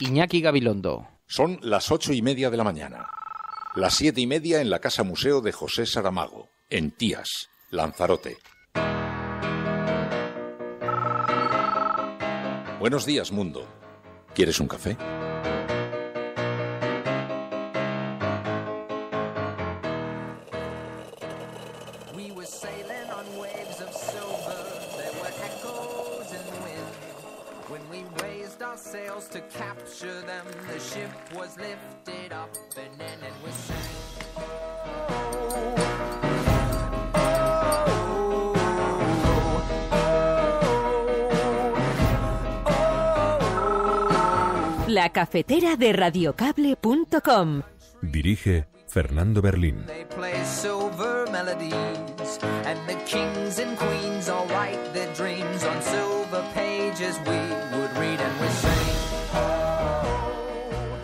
Iñaki Gabilondo. Son las ocho y media de la mañana. Las siete y media en la Casa Museo de José Saramago, en Tías, Lanzarote. Buenos días, mundo. ¿Quieres un café? Cafetera de radiocable.com. Dirige Fernando Berlín. They play silver melodies, and the kings and queens all write their dreams on silver pages. We would read and we sing.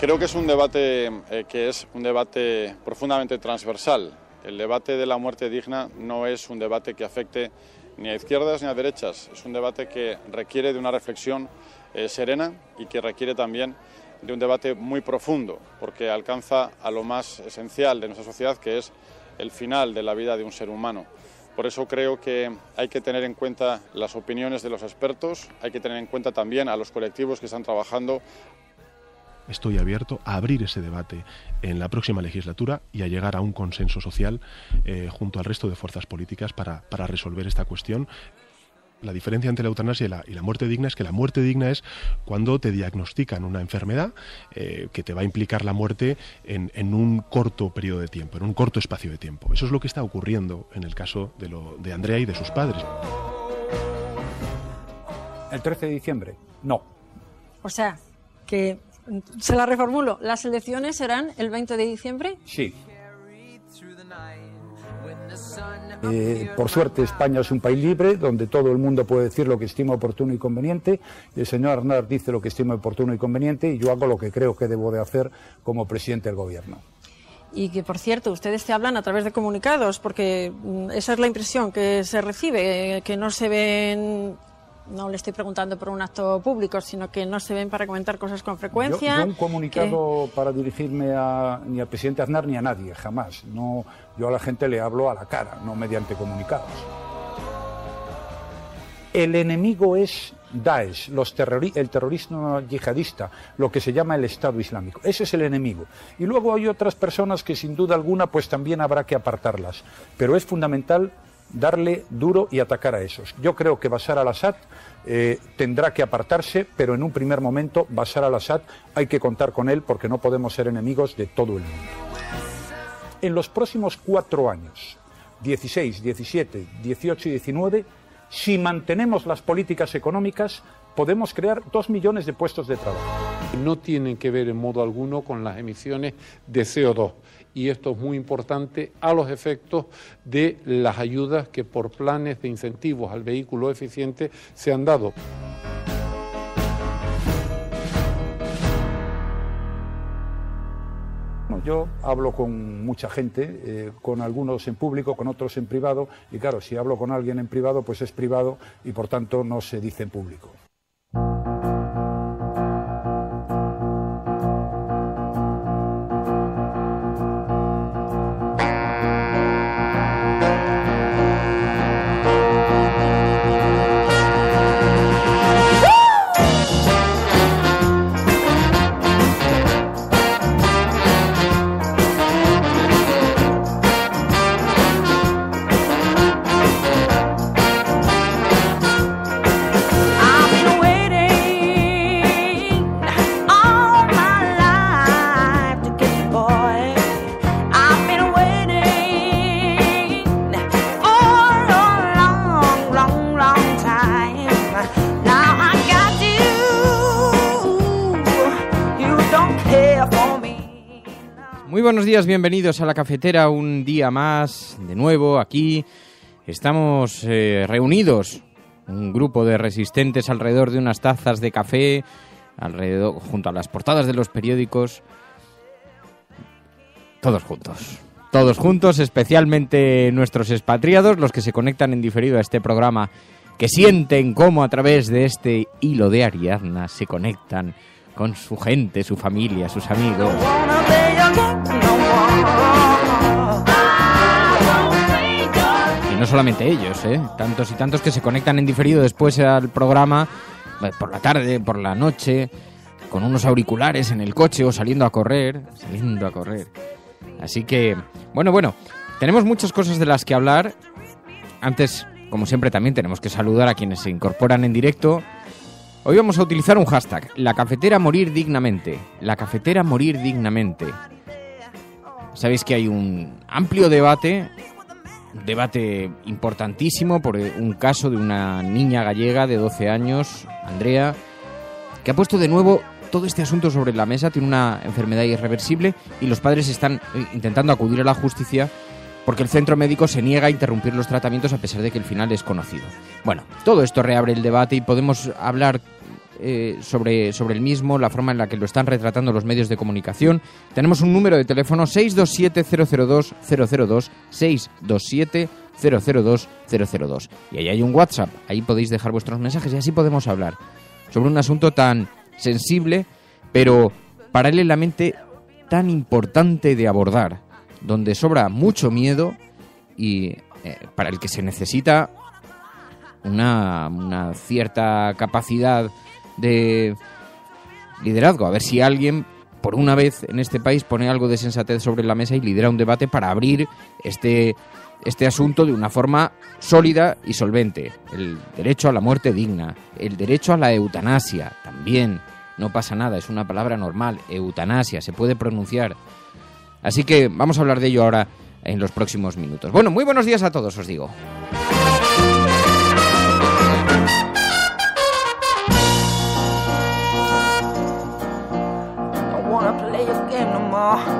Creo que es un debate eh, que es un debate profundamente transversal. El debate de la muerte digna no es un debate que afecte ni a izquierdas ni a derechas. Es un debate que requiere de una reflexión eh, serena y que requiere también de un debate muy profundo, porque alcanza a lo más esencial de nuestra sociedad, que es el final de la vida de un ser humano. Por eso creo que hay que tener en cuenta las opiniones de los expertos, hay que tener en cuenta también a los colectivos que están trabajando estoy abierto a abrir ese debate en la próxima legislatura y a llegar a un consenso social eh, junto al resto de fuerzas políticas para, para, resolver esta cuestión. La diferencia entre la eutanasia y la, y la, muerte digna es que la muerte digna es cuando te diagnostican una enfermedad eh, que te va a implicar la muerte en, en, un corto periodo de tiempo, en un corto espacio de tiempo. Eso es lo que está ocurriendo en el caso de, lo, de Andrea y de sus padres. ¿El 13 de diciembre? No. O sea, que se la reformulo. ¿Las elecciones serán el 20 de diciembre? Sí. Eh, por suerte España es un país libre donde todo el mundo puede decir lo que estima oportuno y conveniente. El señor Arnaz dice lo que estima oportuno y conveniente y yo hago lo que creo que debo de hacer como presidente del gobierno. Y que, por cierto, ustedes te hablan a través de comunicados, porque esa es la impresión que se recibe, que no se ven no le estoy preguntando por un acto público, sino que no se ven para comentar cosas con frecuencia. Yo, yo un comunicado que... para dirigirme a, ni al presidente Aznar ni a nadie, jamás. No, yo a la gente le hablo a la cara, no mediante comunicados. El enemigo es Daesh, los terrori el terrorismo yihadista, lo que se llama el Estado Islámico. Ese es el enemigo. Y luego hay otras personas que sin duda alguna pues también habrá que apartarlas. Pero es fundamental darle duro y atacar a esos. Yo creo que Bashar al-Assad eh, tendrá que apartarse, pero en un primer momento Bashar al-Assad hay que contar con él porque no podemos ser enemigos de todo el mundo. En los próximos cuatro años, 16, 17, 18 y 19, si mantenemos las políticas económicas, podemos crear dos millones de puestos de trabajo. No tienen que ver en modo alguno con las emisiones de CO2 y esto es muy importante a los efectos de las ayudas que por planes de incentivos al vehículo eficiente se han dado. Yo hablo con mucha gente, eh, con algunos en público, con otros en privado, y claro, si hablo con alguien en privado, pues es privado y por tanto no se dice en público. Buenos días, bienvenidos a la cafetera un día más, de nuevo aquí. Estamos eh, reunidos, un grupo de resistentes alrededor de unas tazas de café, alrededor, junto a las portadas de los periódicos. Todos juntos. Todos juntos, especialmente nuestros expatriados, los que se conectan en diferido a este programa, que sienten cómo a través de este hilo de Ariadna se conectan con su gente, su familia, sus amigos. No solamente ellos, ¿eh? Tantos y tantos que se conectan en diferido después al programa, eh, por la tarde, por la noche, con unos auriculares en el coche o saliendo a correr, saliendo a correr. Así que, bueno, bueno, tenemos muchas cosas de las que hablar. Antes, como siempre, también tenemos que saludar a quienes se incorporan en directo. Hoy vamos a utilizar un hashtag, la cafetera morir dignamente. La cafetera morir dignamente. Sabéis que hay un amplio debate, debate importantísimo por un caso de una niña gallega de 12 años, Andrea, que ha puesto de nuevo todo este asunto sobre la mesa, tiene una enfermedad irreversible y los padres están eh, intentando acudir a la justicia porque el centro médico se niega a interrumpir los tratamientos a pesar de que el final es conocido. Bueno, todo esto reabre el debate y podemos hablar eh, sobre, sobre el mismo, la forma en la que lo están retratando los medios de comunicación. Tenemos un número de teléfono 627-002-002, 627-002-002. Y ahí hay un WhatsApp, ahí podéis dejar vuestros mensajes y así podemos hablar sobre un asunto tan sensible, pero paralelamente tan importante de abordar, donde sobra mucho miedo y eh, para el que se necesita una, una cierta capacidad de liderazgo. A ver si alguien, por una vez en este país, pone algo de sensatez sobre la mesa y lidera un debate para abrir este, este asunto de una forma sólida y solvente. El derecho a la muerte digna, el derecho a la eutanasia también. No pasa nada, es una palabra normal, eutanasia, se puede pronunciar. Así que vamos a hablar de ello ahora en los próximos minutos. Bueno, muy buenos días a todos, os digo. 아.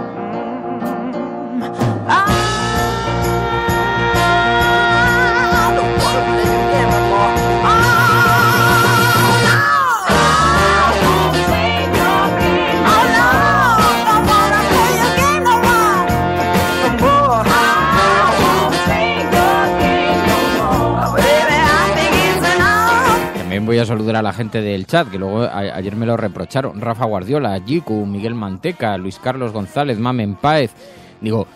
Voy a saludar a la gente del chat, que luego ayer me lo reprocharon. Rafa Guardiola, Jiku, Miguel Manteca, Luis Carlos González, Mamen Páez. Digo,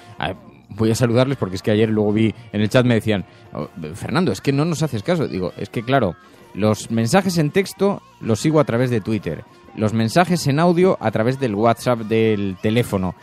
voy a saludarles porque es que ayer luego vi en el chat me decían, "Oh, Fernando, es que no nos haces caso. Digo, es que claro, los mensajes en texto los sigo a través de Twitter. Los mensajes en audio a través del WhatsApp del teléfono.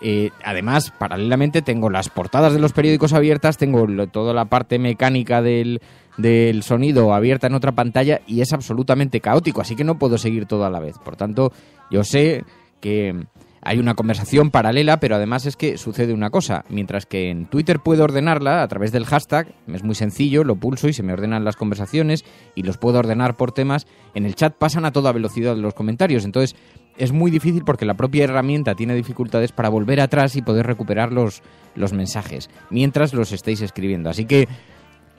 Eh, además, paralelamente tengo las portadas de los periódicos abiertas, tengo toda la parte mecánica del, del sonido abierta en otra pantalla y es absolutamente caótico, así que no puedo seguir todo a la vez. Por tanto, yo sé que hay una conversación paralela, pero además es que sucede una cosa. Mientras que en Twitter puedo ordenarla a través del hashtag, es muy sencillo, lo pulso y se me ordenan las conversaciones y los puedo ordenar por temas. En el chat pasan a toda velocidad los comentarios, entonces es muy difícil porque la propia herramienta tiene dificultades para volver atrás y poder recuperar los, los mensajes mientras los estéis escribiendo. Así que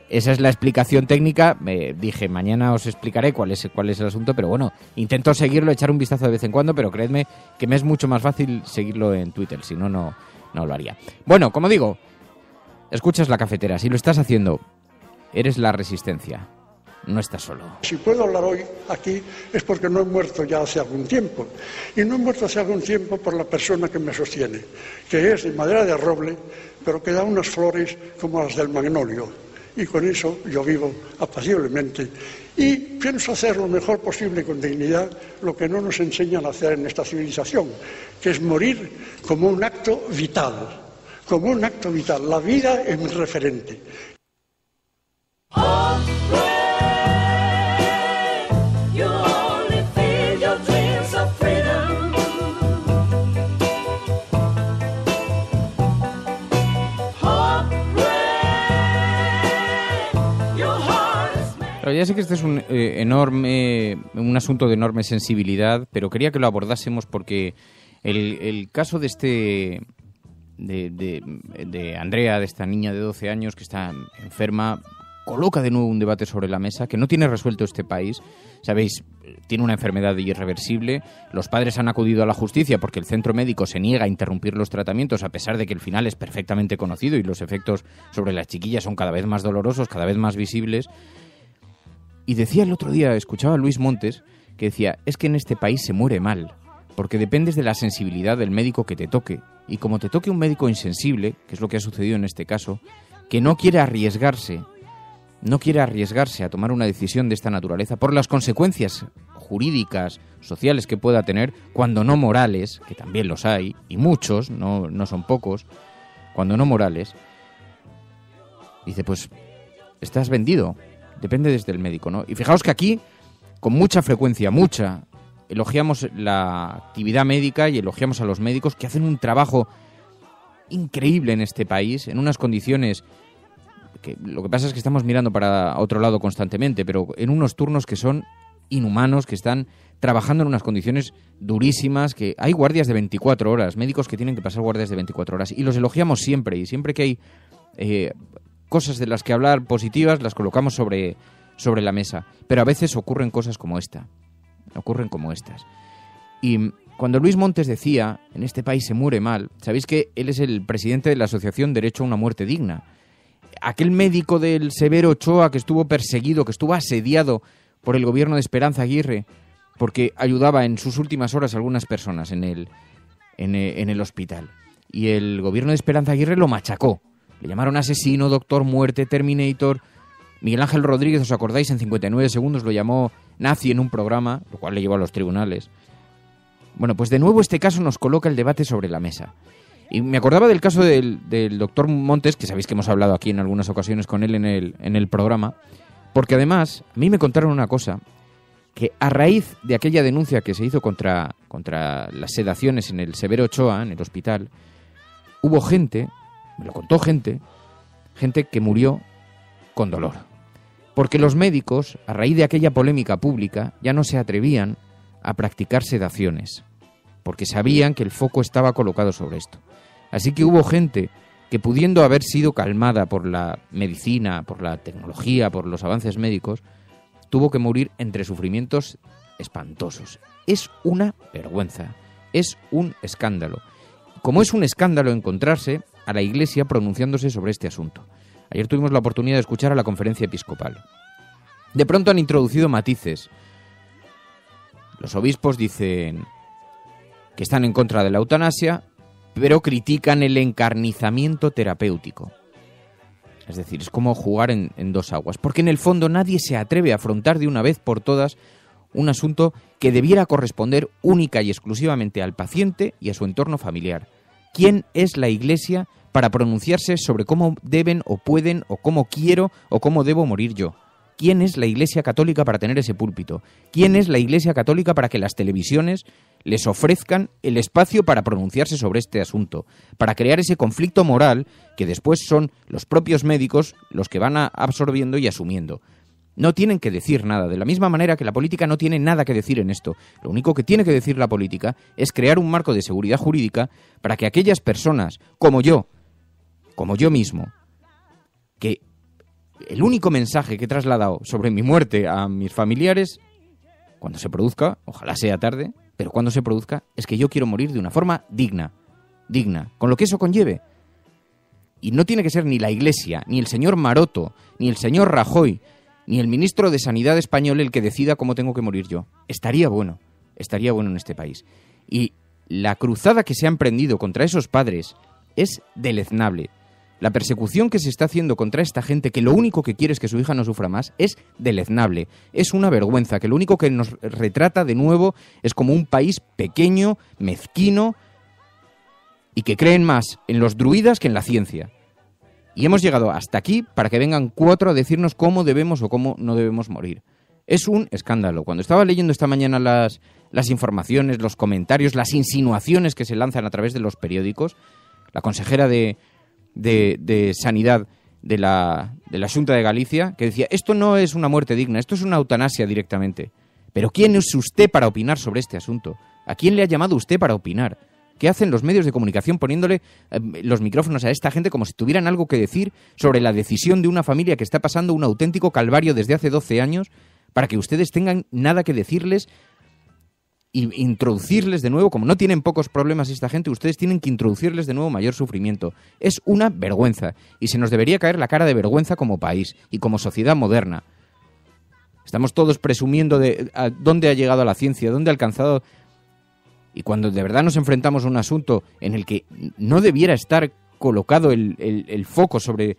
esa es la explicación técnica. Me dije, mañana os explicaré cuál es, cuál es el asunto, pero bueno, intento seguirlo, echar un vistazo de vez en cuando, pero creedme que me es mucho más fácil seguirlo en Twitter, si no, no, no lo haría. Bueno, como digo, escuchas la cafetera, si lo estás haciendo, eres la resistencia, no estás solo. Si puedo hablar hoy aquí es porque no he muerto ya hace algún tiempo. Y no he muerto hace algún tiempo por la persona que me sostiene, que es de madera de roble, pero que da unas flores como las del magnolio. Y con eso yo vivo apaciblemente. Y pienso hacer lo mejor posible con dignidad lo que no nos enseñan a hacer en esta civilización, que es morir como un acto vital. Como un acto vital. La vida es mi referente. Ya sé que este es un eh, enorme, un asunto de enorme sensibilidad, pero quería que lo abordásemos porque el, el caso de este, de, de- de Andrea, de esta niña de 12 años que está enferma, coloca de nuevo un debate sobre la mesa que no tiene resuelto este país. Sabéis, tiene una enfermedad irreversible. Los padres han acudido a la justicia porque el centro médico se niega a interrumpir los tratamientos a pesar de que el final es perfectamente conocido y los efectos sobre las chiquillas son cada vez más dolorosos, cada vez más visibles. Y decía el otro día, escuchaba a Luis Montes, que decía, es que en este país se muere mal, porque dependes de la sensibilidad del médico que te toque. Y como te toque un médico insensible, que es lo que ha sucedido en este caso, que no quiere arriesgarse, no quiere arriesgarse a tomar una decisión de esta naturaleza por las consecuencias jurídicas, sociales que pueda tener, cuando no morales, que también los hay, y muchos, no, no son pocos, cuando no morales, dice, pues estás vendido, depende desde el médico, ¿no? Y fijaos que aquí, con mucha frecuencia, mucha, elogiamos la actividad médica y elogiamos a los médicos que hacen un trabajo increíble en este país, en unas condiciones que lo que pasa es que estamos mirando para otro lado constantemente, pero en unos turnos que son inhumanos, que están trabajando en unas condiciones durísimas, que hay guardias de 24 horas, médicos que tienen que pasar guardias de 24 horas, y los elogiamos siempre, y siempre que hay eh, cosas de las que hablar positivas, las colocamos sobre, sobre la mesa. Pero a veces ocurren cosas como esta, ocurren como estas. Y cuando Luis Montes decía, en este país se muere mal, sabéis que él es el presidente de la Asociación Derecho a una Muerte Digna. Aquel médico del Severo Ochoa que estuvo perseguido, que estuvo asediado por el gobierno de Esperanza Aguirre, porque ayudaba en sus últimas horas a algunas personas en el, en e- en el hospital. Y el gobierno de Esperanza Aguirre lo machacó. Le llamaron asesino, doctor, muerte, Terminator. Miguel Ángel Rodríguez, ¿os acordáis? En 59 segundos lo llamó nazi en un programa, lo cual le llevó a los tribunales. Bueno, pues de nuevo este caso nos coloca el debate sobre la mesa. Y me acordaba del caso del, del doctor Montes, que sabéis que hemos hablado aquí en algunas ocasiones con él en el, en el programa, porque además a mí me contaron una cosa, que a raíz de aquella denuncia que se hizo contra, contra las sedaciones en el Severo Ochoa, en el hospital, hubo gente, me lo contó gente, gente que murió con dolor. Porque los médicos, a raíz de aquella polémica pública, ya no se atrevían a practicar sedaciones, porque sabían que el foco estaba colocado sobre esto. Así que hubo gente que pudiendo haber sido calmada por la medicina, por la tecnología, por los avances médicos, tuvo que morir entre sufrimientos espantosos. Es una vergüenza, es un escándalo. Como es un escándalo encontrarse a la Iglesia pronunciándose sobre este asunto. Ayer tuvimos la oportunidad de escuchar a la conferencia episcopal. De pronto han introducido matices. Los obispos dicen que están en contra de la eutanasia, pero critican el encarnizamiento terapéutico. Es decir, es como jugar en, dos aguas, porque en el fondo nadie se atreve a afrontar de una vez por todas un asunto que debiera corresponder única y exclusivamente al paciente y a su entorno familiar. ¿Quién es la Iglesia para pronunciarse sobre cómo deben o pueden o cómo quiero o cómo debo morir yo? ¿Quién es la Iglesia Católica para tener ese púlpito? ¿Quién es la Iglesia Católica para que las televisiones les ofrezcan el espacio para pronunciarse sobre este asunto, para crear ese conflicto moral que después son los propios médicos los que van absorbiendo y asumiendo? No tienen que decir nada, de la misma manera que la política no tiene nada que decir en esto. Lo único que tiene que decir la política es crear un marco de seguridad jurídica para que aquellas personas, como yo, como yo mismo, que el único mensaje que he trasladado sobre mi muerte a mis familiares, cuando se produzca, ojalá sea tarde, pero cuando se produzca, es que yo quiero morir de una forma digna, digna, con lo que eso conlleve. Y no tiene que ser ni la Iglesia, ni el señor Maroto, ni el señor Rajoy, ni el ministro de Sanidad español el que decida cómo tengo que morir yo. Estaría bueno, estaría bueno en este país. Y la cruzada que se ha emprendido contra esos padres es deleznable. La persecución que se está haciendo contra esta gente que lo único que quiere es que su hija no sufra más es deleznable. Es una vergüenza que lo único que nos retrata de nuevo es como un país pequeño, mezquino y que creen más en los druidas que en la ciencia. Y hemos llegado hasta aquí para que vengan cuatro a decirnos cómo debemos o cómo no debemos morir. Es un escándalo. Cuando estaba leyendo esta mañana las, las informaciones, los comentarios, las insinuaciones que se lanzan a través de los periódicos, la consejera de, de, de Sanidad de la, de la Junta de Galicia, que decía, esto no es una muerte digna, esto es una eutanasia directamente. Pero ¿quién es usted para opinar sobre este asunto? ¿A quién le ha llamado usted para opinar? ¿Qué hacen los medios de comunicación poniéndole eh, los micrófonos a esta gente como si tuvieran algo que decir sobre la decisión de una familia que está pasando un auténtico calvario desde hace 12 años para que ustedes tengan nada que decirles y introducirles de nuevo, como no tienen pocos problemas esta gente, ustedes tienen que introducirles de nuevo mayor sufrimiento. Es una vergüenza y se nos debería caer la cara de vergüenza como país y como sociedad moderna. Estamos todos presumiendo de a dónde ha llegado la ciencia, dónde ha alcanzado... Y cuando de verdad nos enfrentamos a un asunto en el que no debiera estar colocado el, foco sobre...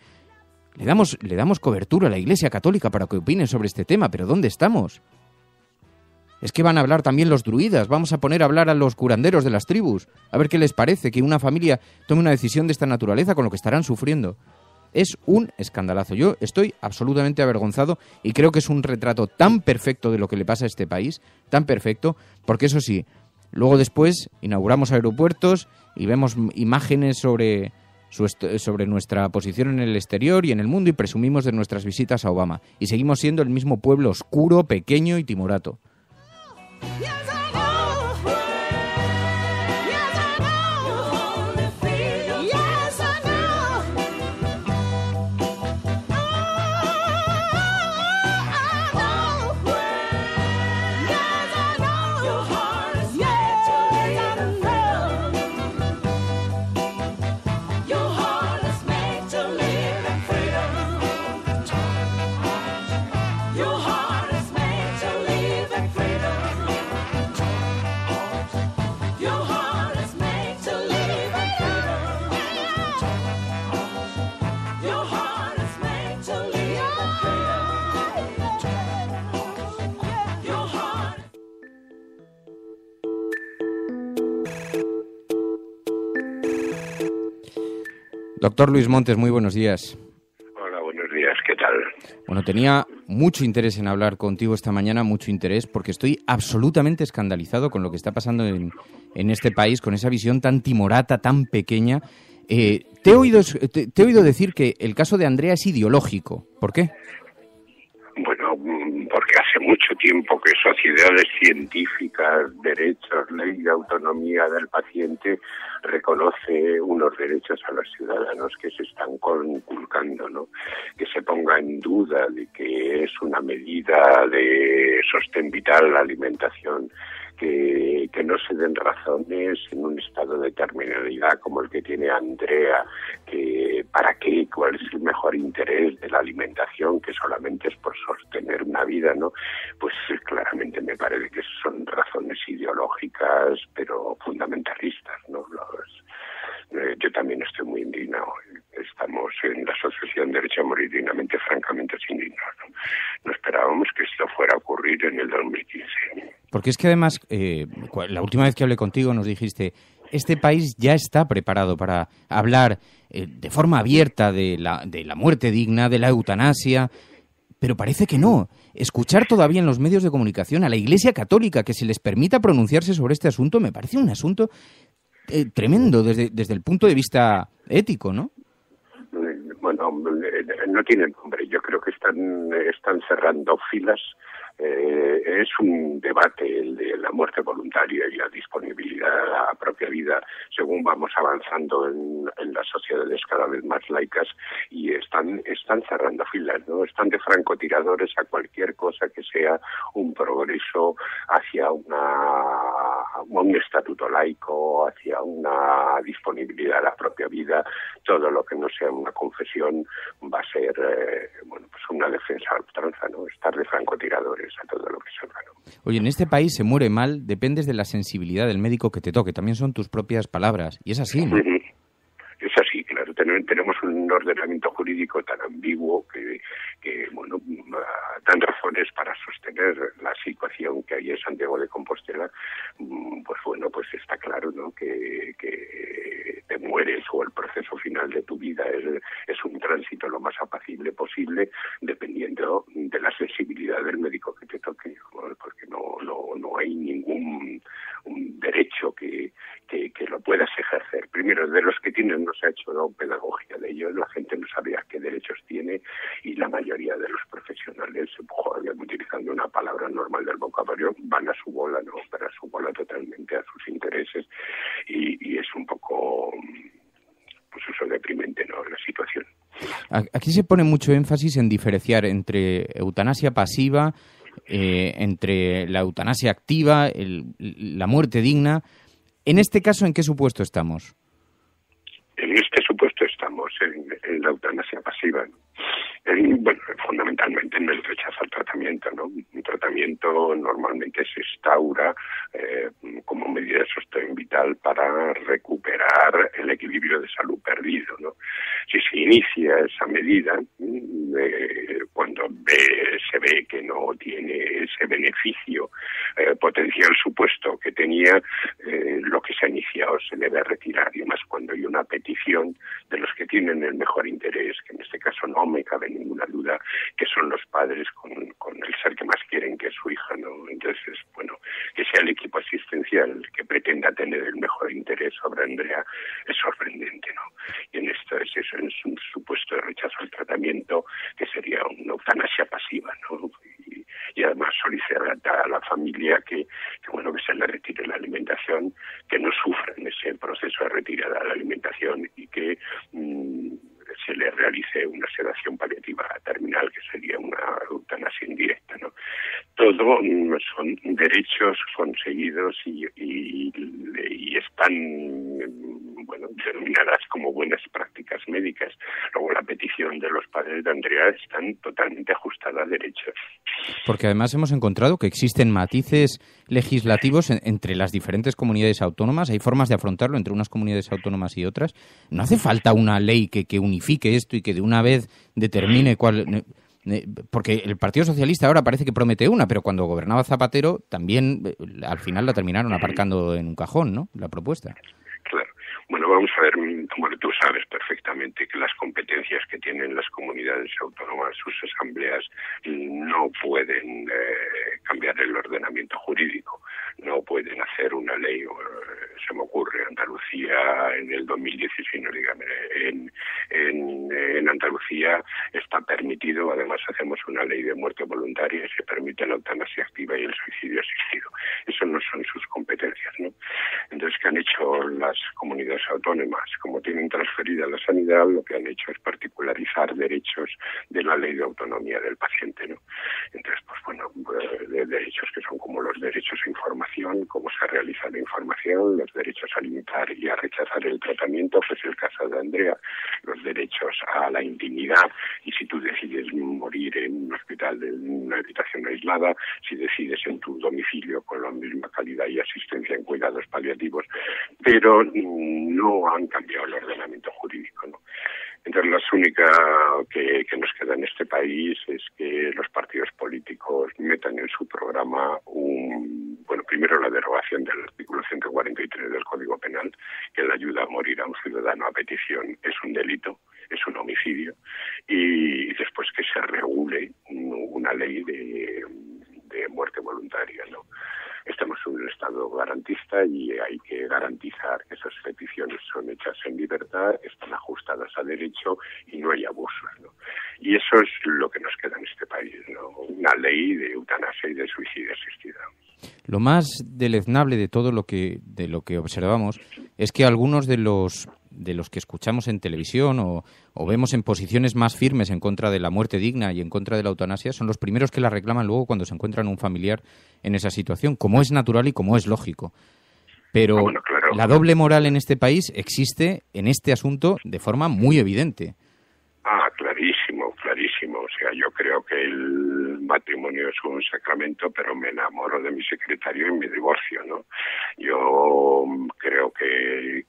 Le damos, le damos cobertura a la Iglesia Católica para que opine sobre este tema, pero ¿dónde estamos? Es que van a hablar también los druidas, vamos a poner a hablar a los curanderos de las tribus, a ver qué les parece que una familia tome una decisión de esta naturaleza con lo que estarán sufriendo. Es un escandalazo. Yo estoy absolutamente avergonzado y creo que es un retrato tan perfecto de lo que le pasa a este país, tan perfecto, porque eso sí, luego después inauguramos aeropuertos y vemos imágenes sobre, sobre nuestra posición en el exterior y en el mundo y presumimos de nuestras visitas a Obama. Y seguimos siendo el mismo pueblo oscuro, pequeño y timorato. Doctor Luis Montes, muy buenos días. Hola, buenos días, ¿qué tal? Bueno, tenía mucho interés en hablar contigo esta mañana, mucho interés, porque estoy absolutamente escandalizado con lo que está pasando en, en este país, con esa visión tan timorata, tan pequeña. Eh, te, he oído, te, te he oído decir que el caso de Andrea es ideológico. ¿Por qué? Bueno, mm, porque hace mucho tiempo que sociedades científicas, derechos, ley de autonomía del paciente reconoce unos derechos a los ciudadanos que se están conculcando, ¿no? Que se ponga en duda de que es una medida de sostén vital la alimentación, que, que no se den razones en un estado de terminalidad como el que tiene Andrea, que para qué, cuál es el mejor interés de la alimentación, que solamente es por sostener una vida, ¿no? Pues claramente me parece que son razones ideológicas, pero fundamentalistas, ¿no? Los- eh, yo también estoy muy indignado. Estamos en la Asociación Derecho a Morir Dignamente, francamente indignados. ¿no? esperábamos que esto fuera a ocurrir en el 2015. Porque es que además, eh, la última vez que hablé contigo nos dijiste, este país ya está preparado para hablar eh, de forma abierta de la, de la muerte digna, de la eutanasia, pero parece que no. Escuchar todavía en los medios de comunicación a la Iglesia Católica que se les permita pronunciarse sobre este asunto me parece un asunto eh, tremendo desde, desde el punto de vista ético, ¿no? No tienen nombre. Yo creo que están, están cerrando filas. Eh, es un debate el de la muerte voluntaria y la disponibilidad a la propia vida según vamos avanzando en, en las sociedades cada vez más laicas y están, están cerrando filas, ¿no? Están de francotiradores a cualquier cosa que sea un progreso hacia una, un estatuto laico, hacia una disponibilidad a la propia vida, todo lo que no sea una confesión va a ser eh, bueno pues una defensa a ultranza, ¿no? Estar de francotiradores a todo lo que salga, ¿no? Oye, en este país se muere mal, dependes de la sensibilidad del médico que te toque, también son tus propias palabras, y es así, ¿no? Es así, Tenemos un ordenamiento jurídico tan ambiguo que, que bueno, dan razones para sostener la situación que hay en Santiago de Compostela. Mm, Pues bueno, pues está claro, ¿no? Que, te mueres o el proceso final de tu vida es, es un tránsito lo más apacible posible, dependiendo de la sensibilidad del médico que te toque, porque no, no, no hay ningún derecho que, que, lo puedas ejercer. Primero, de los que tienen no se ha hecho ¿no? pedagogía de ello, la gente no sabía qué derechos tiene y la mayoría de los profesionales, utilizando una palabra normal del vocabulario, van a su bola, ¿no? Van a su bola totalmente a sus intereses y, es un poco, pues eso, deprimente, ¿no? La situación. Aquí se pone mucho énfasis en diferenciar entre eutanasia pasiva, eh, entre la eutanasia activa, la muerte digna. En este caso, ¿en qué supuesto estamos? En este supuesto estamos en, la eutanasia pasiva. ¿no? En- bueno, fundamentalmente en el rechazo al tratamiento, ¿no? Un tratamiento normalmente se instaura eh, como medida de sostén vital para recuperar el equilibrio de salud perdido, ¿no? Si se inicia esa medida, eh, cuando ve- se ve que no tiene ese beneficio eh, potencial supuesto que tenía, eh, lo que se ha iniciado se debe retirar, y más cuando hay una petición de los que tienen el mejor interés, que en este caso no me cabe ninguna duda que son los padres con, con el ser que más quieren que es su hija, ¿no? Entonces, bueno, que sea el equipo asistencial que pretenda tener el mejor interés sobre Andrea es sorprendente, ¿no? Y en esto es eso, es un supuesto de rechazo al tratamiento que sería una eutanasia pasiva, ¿no? Y, además solicitar a la familia que, que, bueno que se le retire la alimentación, que no sufran ese proceso de retirada de la alimentación y que mm, se le realice una sedación paliativa terminal, que sería una eutanasia indirecta. ¿no? Todo mm, son derechos conseguidos y, y, y están mm, bueno, denominadas como buenas prácticas médicas. Luego la petición de los padres de Andrea están totalmente ajustada a derechos. Porque además hemos encontrado que existen matices legislativos en- entre las diferentes comunidades autónomas. Hay formas de afrontarlo entre unas comunidades autónomas y otras. No hace falta una ley que, que unifique esto y que de una vez determine cuál. ne- ne- Porque el Partido Socialista ahora parece que promete una, pero cuando gobernaba Zapatero también eh, al final la terminaron aparcando en un cajón, ¿no? La propuesta. Bueno, vamos a ver, mm, bueno, tú sabes perfectamente que las competencias que tienen las comunidades autónomas, sus asambleas, mm, no pueden eh, cambiar el ordenamiento jurídico, no pueden hacer una ley, o, eh, se me ocurre, Andalucía en el 2016, no en, Andalucía está permitido, además hacemos una ley de muerte voluntaria y se permite la eutanasia activa y el suicidio asistido. Eso no son sus competencias, ¿no? Entonces, ¿qué han hecho las comunidades autónomas? Como tienen transferida la sanidad, lo que han hecho es particularizar derechos de la ley de autonomía del paciente, ¿no? Entonces, pues bueno, eh, de derechos que son como los derechos a información, cómo se realiza la información, los derechos a limitar y a rechazar el tratamiento, pues el caso de Andrea, los derechos a la intimidad. Y si tú decides morir en un hospital, en una habitación aislada, si decides en tu domicilio con la misma calidad y asistencia en cuidados paliativos, pero no han cambiado el ordenamiento jurídico. Entonces, la única que, que nos queda en este país es que los partidos políticos metan en su programa un, bueno, primero la derogación del artículo 143 del Código Penal, que la ayuda a morir a un ciudadano a petición. Es un delito, es un homicidio, y después que se regule un- una ley de, de muerte voluntaria, ¿no? Estamos en un Estado garantista y hay que garantizar que esas peticiones son hechas en libertad, están ajustadas a derecho y no hay abusos. ¿no? Y eso es lo que nos queda en este país, ¿no? una ley de eutanasia y de suicidio asistido. Lo más deleznable de todo lo que de lo que observamos es que algunos de los de los que escuchamos en televisión o, o vemos en posiciones más firmes en contra de la muerte digna y en contra de la eutanasia son los primeros que la reclaman luego cuando se encuentran un familiar en esa situación, como es natural y como es lógico. Pero la doble moral en este país existe en este asunto de forma muy evidente. Ah, clarísimo, clarísimo. O sea, yo creo que el matrimonio es un sacramento, pero me enamoro de mi secretario y me divorcio, ¿no? Yo creo que,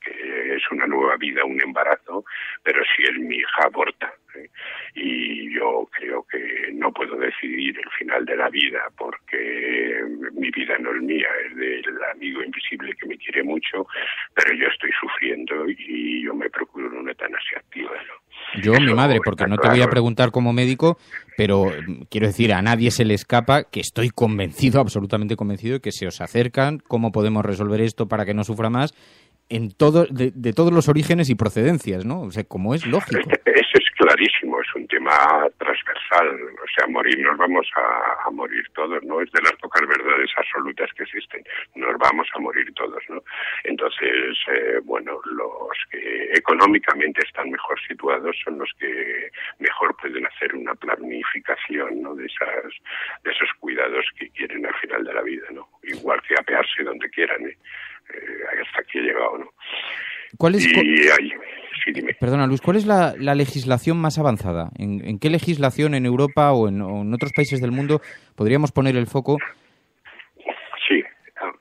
es una nueva vida, un embarazo, pero si él, mi hija, aborta. ¿eh? Y yo creo que no puedo decidir el final de la vida porque mi vida no es mía, es del amigo invisible que me quiere mucho, pero yo estoy sufriendo y yo me procuro una eutanasia activa, ¿no? Yo, mi madre, porque no te voy a preguntar como médico, pero mm, quiero decir, a nadie se le escapa que estoy convencido, absolutamente convencido, de que se os acercan, cómo podemos resolver esto para que no sufra más, en todo, de, de todos los orígenes y procedencias, ¿no? O sea, como es lógico. Eso es clarísimo, es un tema transversal. O sea, morir nos vamos a, morir todos, ¿no? Es de las pocas verdades absolutas que existen. Nos vamos a morir todos, ¿no? Entonces, eh, bueno, los que económicamente están mejor situados son los que mejor pueden hacer una planificación, ¿no? De esas, de esos cuidados que quieren al final de la vida, ¿no? Igual que apearse donde quieran, ¿eh? Eh, hasta aquí he llegado, ¿no? ¿Cuál es, Y cu- ahí, Sí, dime. Perdona, Luis, ¿cuál es la, la legislación más avanzada? ¿En, en qué legislación en Europa o en, o en otros países del mundo podríamos poner el foco? Sí, ah,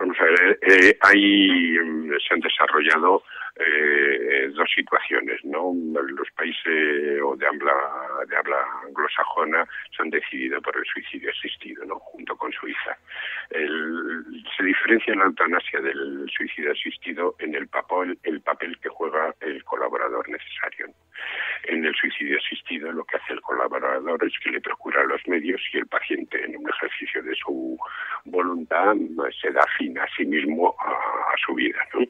vamos a ver, eh, hay, mm, se han desarrollado eh, dos situaciones, ¿no? Los países de habla, anglosajona se han decidido por el suicidio asistido, ¿no? Junto con Suiza. El- se diferencia la eutanasia del suicidio asistido en el papel, el papel que juega el colaborador necesario. En el suicidio asistido lo que hace el colaborador es que le procura los medios y el paciente en un ejercicio de su voluntad se da fin a sí mismo a su vida, ¿no?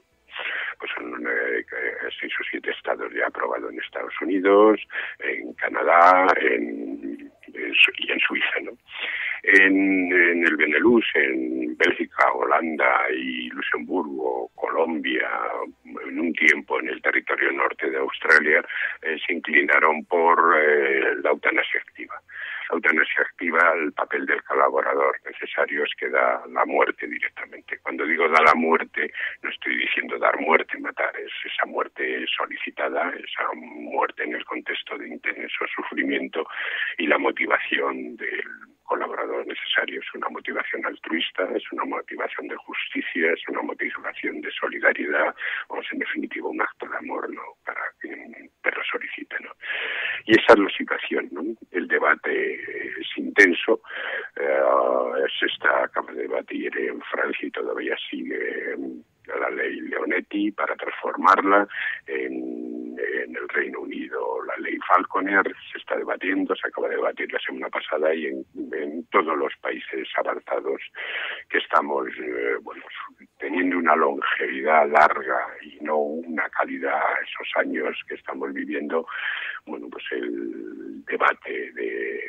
Pues eh, que seis o siete estados ya aprobado en Estados Unidos, en Canadá, en, en y en Suiza, ¿no? En, en el Benelux, en Bélgica, Holanda y Luxemburgo, Colombia, en un tiempo en el territorio norte de Australia, eh, se inclinaron por eh, la eutanasia activa. La eutanasia activa, el papel del colaborador necesario es que da la muerte directamente. Cuando digo da la muerte, no estoy diciendo dar muerte, matar, es esa muerte solicitada, esa muerte en el contexto de intenso sufrimiento y la motivación del colaborador necesario es una motivación altruista, es una motivación de justicia, es una motivación de solidaridad, o en definitiva un acto de amor, ¿no? Para quien perro solicita, ¿no? Y esa es la situación, ¿no? El debate es intenso, eh, se está acaba de debatir en Francia y todavía sigue la ley Leonetti para transformarla en, en el Reino Unido. La ley Falconer se está debatiendo se acaba de debatir la semana pasada y en, en todos los países avanzados que estamos eh, bueno teniendo una longevidad larga y no una calidad esos años que estamos viviendo bueno pues el debate de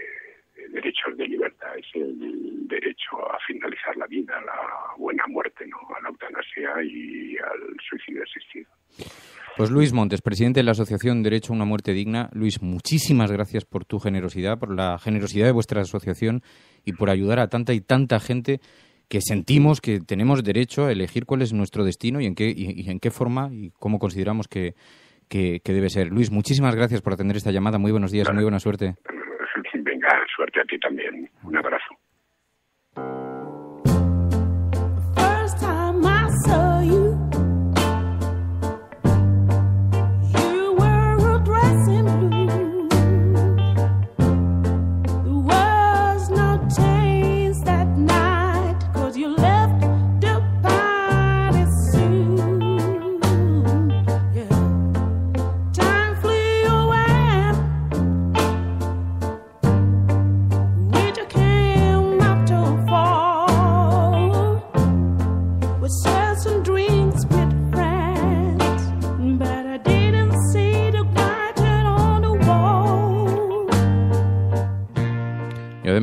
derechos de libertad es el derecho a finalizar la vida, a la buena muerte, ¿no? a la eutanasia y al suicidio asistido. Pues Luis Montes, presidente de la Asociación Derecho a una Muerte Digna. Luis, muchísimas gracias por tu generosidad, por la generosidad de vuestra asociación y por ayudar a tanta y tanta gente que sentimos que tenemos derecho a elegir cuál es nuestro destino y en qué, y, y en qué forma y cómo consideramos que, que, que debe ser. Luis, muchísimas gracias por atender esta llamada. Muy buenos días y muy buena suerte. Suerte a ti también. Un abrazo.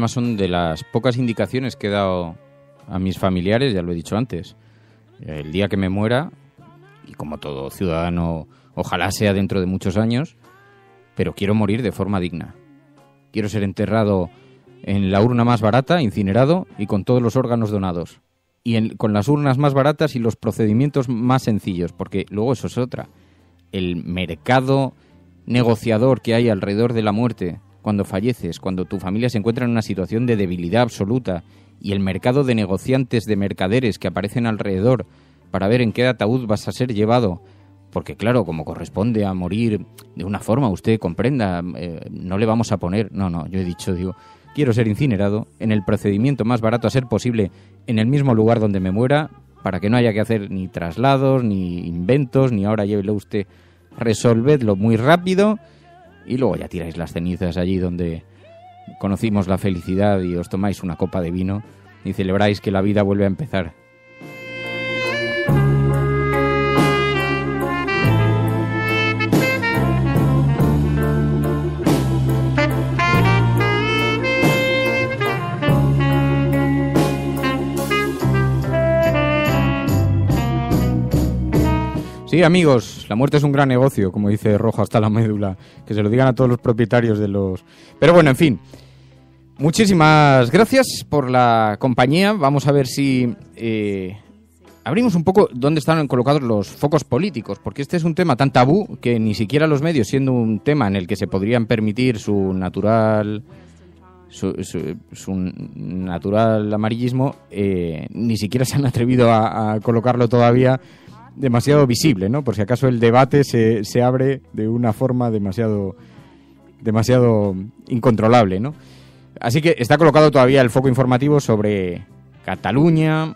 Son de las pocas indicaciones que he dado a mis familiares, ya lo he dicho antes. El día que me muera, y como todo ciudadano, ojalá sea dentro de muchos años, pero quiero morir de forma digna. Quiero ser enterrado en la urna más barata, incinerado y con todos los órganos donados. Y con las urnas más baratas y los procedimientos más sencillos, porque luego eso es otra. El mercado negociador que hay alrededor de la muerte, cuando falleces, cuando tu familia se encuentra en una situación de debilidad absoluta, y el mercado de negociantes, de mercaderes que aparecen alrededor para ver en qué ataúd vas a ser llevado, porque claro, como corresponde a morir de una forma, usted comprenda, eh, no le vamos a poner, no, no, yo he dicho, digo, quiero ser incinerado en el procedimiento más barato a ser posible, en el mismo lugar donde me muera, para que no haya que hacer ni traslados, ni inventos, ni ahora llévelo usted, resolvedlo muy rápido y luego ya tiráis las cenizas allí donde conocimos la felicidad y os tomáis una copa de vino y celebráis que la vida vuelve a empezar. Sí, amigos, la muerte es un gran negocio, como dice Rojo hasta la médula. Que se lo digan a todos los propietarios de los... Pero bueno, en fin. Muchísimas gracias por la compañía. Vamos a ver si eh, abrimos un poco dónde están colocados los focos políticos, porque este es un tema tan tabú que ni siquiera los medios, siendo un tema en el que se podrían permitir su natural su, natural amarillismo, eh, ni siquiera se han atrevido a colocarlo todavía demasiado visible, ¿no? Por si acaso el debate se, se abre de una forma demasiado demasiado incontrolable, ¿no? Así que está colocado todavía el foco informativo sobre Cataluña,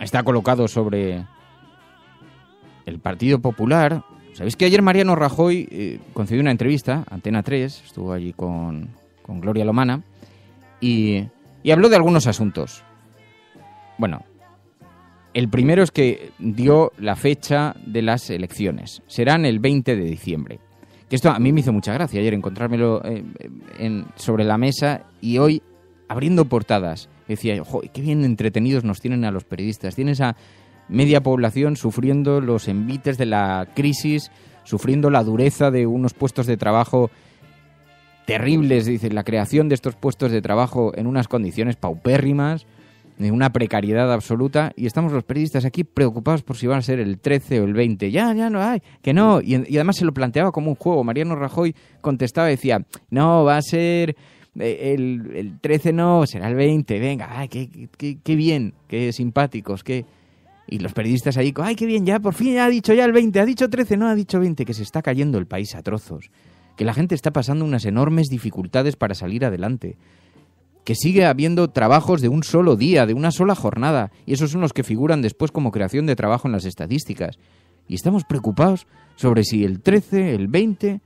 está colocado sobre el Partido Popular. ¿Sabéis que ayer Mariano Rajoy eh, concedió una entrevista Antena 3? Estuvo allí con, con Gloria Lomana y, y habló de algunos asuntos. Bueno, el primero es que dio la fecha de las elecciones. Serán el 20 de diciembre. Que esto a mí me hizo mucha gracia ayer encontrármelo eh, en- sobre la mesa y hoy abriendo portadas. Decía, "Jo, qué bien entretenidos nos tienen a los periodistas. Tienes a media población sufriendo los envites de la crisis, sufriendo la dureza de unos puestos de trabajo terribles, dice, la creación de estos puestos de trabajo en unas condiciones paupérrimas, una precariedad absoluta, y estamos los periodistas aquí preocupados por si van a ser el 13 o el 20. Ya, ya no hay, que no. Y, y además se lo planteaba como un juego. Mariano Rajoy contestaba y decía, no, va a ser eh, el, el 13 no, será el 20, venga, ay, qué, qué, qué bien, qué simpáticos, qué... Y los periodistas ahí, ay, qué bien, ya por fin ha dicho ya el 20, ha dicho 13, no, ha dicho 20, que se está cayendo el país a trozos, que la gente está pasando unas enormes dificultades para salir adelante, que sigue habiendo trabajos de un solo día, de una sola jornada, y esos son los que figuran después como creación de trabajo en las estadísticas. Y estamos preocupados sobre si el 13, el 20...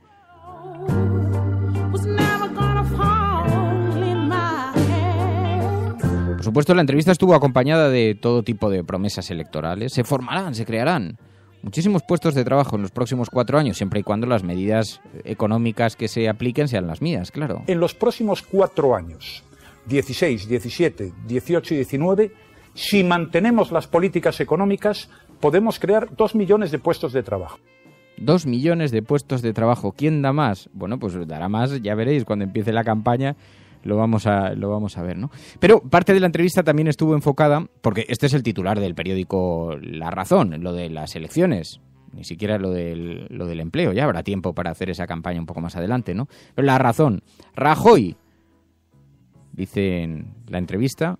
was never gonna fall in my head. Por supuesto, la entrevista estuvo acompañada de todo tipo de promesas electorales. Se formarán, se crearán muchísimos puestos de trabajo en los próximos cuatro años, siempre y cuando las medidas económicas que se apliquen sean las mías, claro. En los próximos cuatro años, 16, 17, 18 y 19, si mantenemos las políticas económicas, podemos crear dos millones de puestos de trabajo. Dos millones de puestos de trabajo. ¿Quién da más? Bueno, pues dará más, ya veréis, cuando empiece la campaña lo vamos a, lo vamos a ver, ¿no? Pero parte de la entrevista también estuvo enfocada, porque este es el titular del periódico La Razón, lo de las elecciones. Ni siquiera lo del, lo del empleo, ya habrá tiempo para hacer esa campaña un poco más adelante, ¿no? Pero La Razón, Rajoy, dice en la entrevista,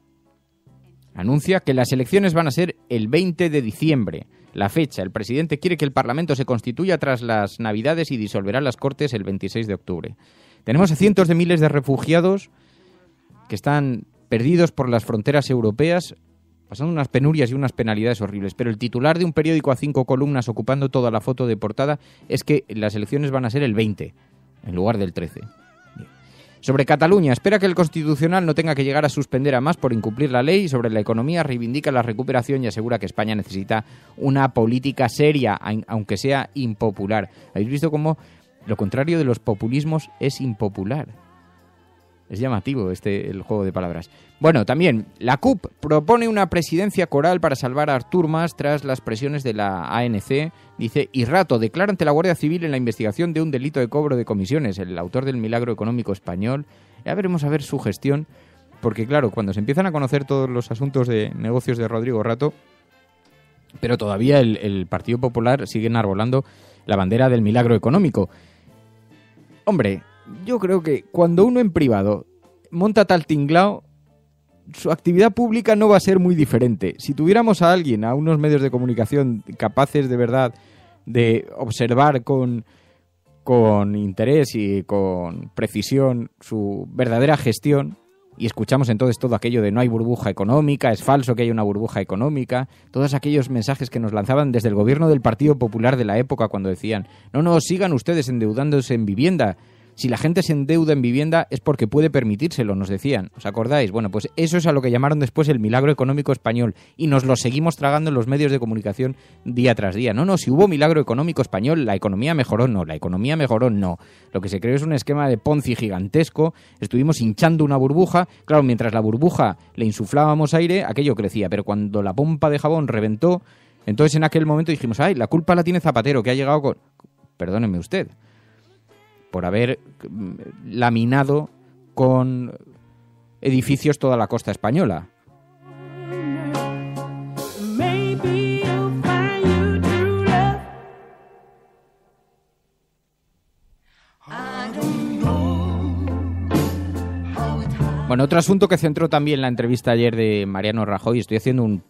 anuncia que las elecciones van a ser el 20 de diciembre. La fecha, el presidente quiere que el Parlamento se constituya tras las Navidades y disolverá las Cortes el 26 de octubre. Tenemos a cientos de miles de refugiados que están perdidos por las fronteras europeas, pasando unas penurias y unas penalidades horribles. Pero el titular de un periódico a cinco columnas ocupando toda la foto de portada es que las elecciones van a ser el 20 en lugar del 13. Sobre Cataluña, espera que el Constitucional no tenga que llegar a suspender a más por incumplir la ley. Sobre la economía, reivindica la recuperación y asegura que España necesita una política seria, aun- aunque sea impopular. ¿Habéis visto cómo lo contrario de los populismos es impopular? Es llamativo este el juego de palabras. Bueno, también la CUP propone una presidencia coral para salvar a Artur Mas tras las presiones de la ANC. Dice, y Rato declara ante la Guardia Civil en la investigación de un delito de cobro de comisiones, el autor del milagro económico español. Ya veremos a ver su gestión, porque claro, cuando se empiezan a conocer todos los asuntos de negocios de Rodrigo Rato, pero todavía el, el Partido Popular sigue enarbolando la bandera del milagro económico. Hombre, yo creo que cuando uno en privado monta tal tinglao, su actividad pública no va a ser muy diferente. Si tuviéramos a alguien, a unos medios de comunicación capaces de verdad de observar con, con interés y con precisión su verdadera gestión, y escuchamos entonces todo aquello de no hay burbuja económica, es falso que haya una burbuja económica, todos aquellos mensajes que nos lanzaban desde el gobierno del Partido Popular de la época cuando decían, no, no, sigan ustedes endeudándose en vivienda. Si la gente se endeuda en vivienda es porque puede permitírselo, nos decían. ¿Os acordáis? Bueno, pues eso es a lo que llamaron después el milagro económico español y nos lo seguimos tragando en los medios de comunicación día tras día. No, no, si hubo milagro económico español, la economía mejoró, no, la economía mejoró, no. Lo que se creó es un esquema de Ponzi gigantesco, estuvimos hinchando una burbuja, claro, mientras la burbuja le insuflábamos aire, aquello crecía, pero cuando la pompa de jabón reventó, entonces en aquel momento dijimos, ay, la culpa la tiene Zapatero, que ha llegado con... Perdóneme usted, por haber mm, laminado con edificios toda la costa española. Bueno, otro asunto que centró también la entrevista ayer de Mariano Rajoy, estoy haciendo un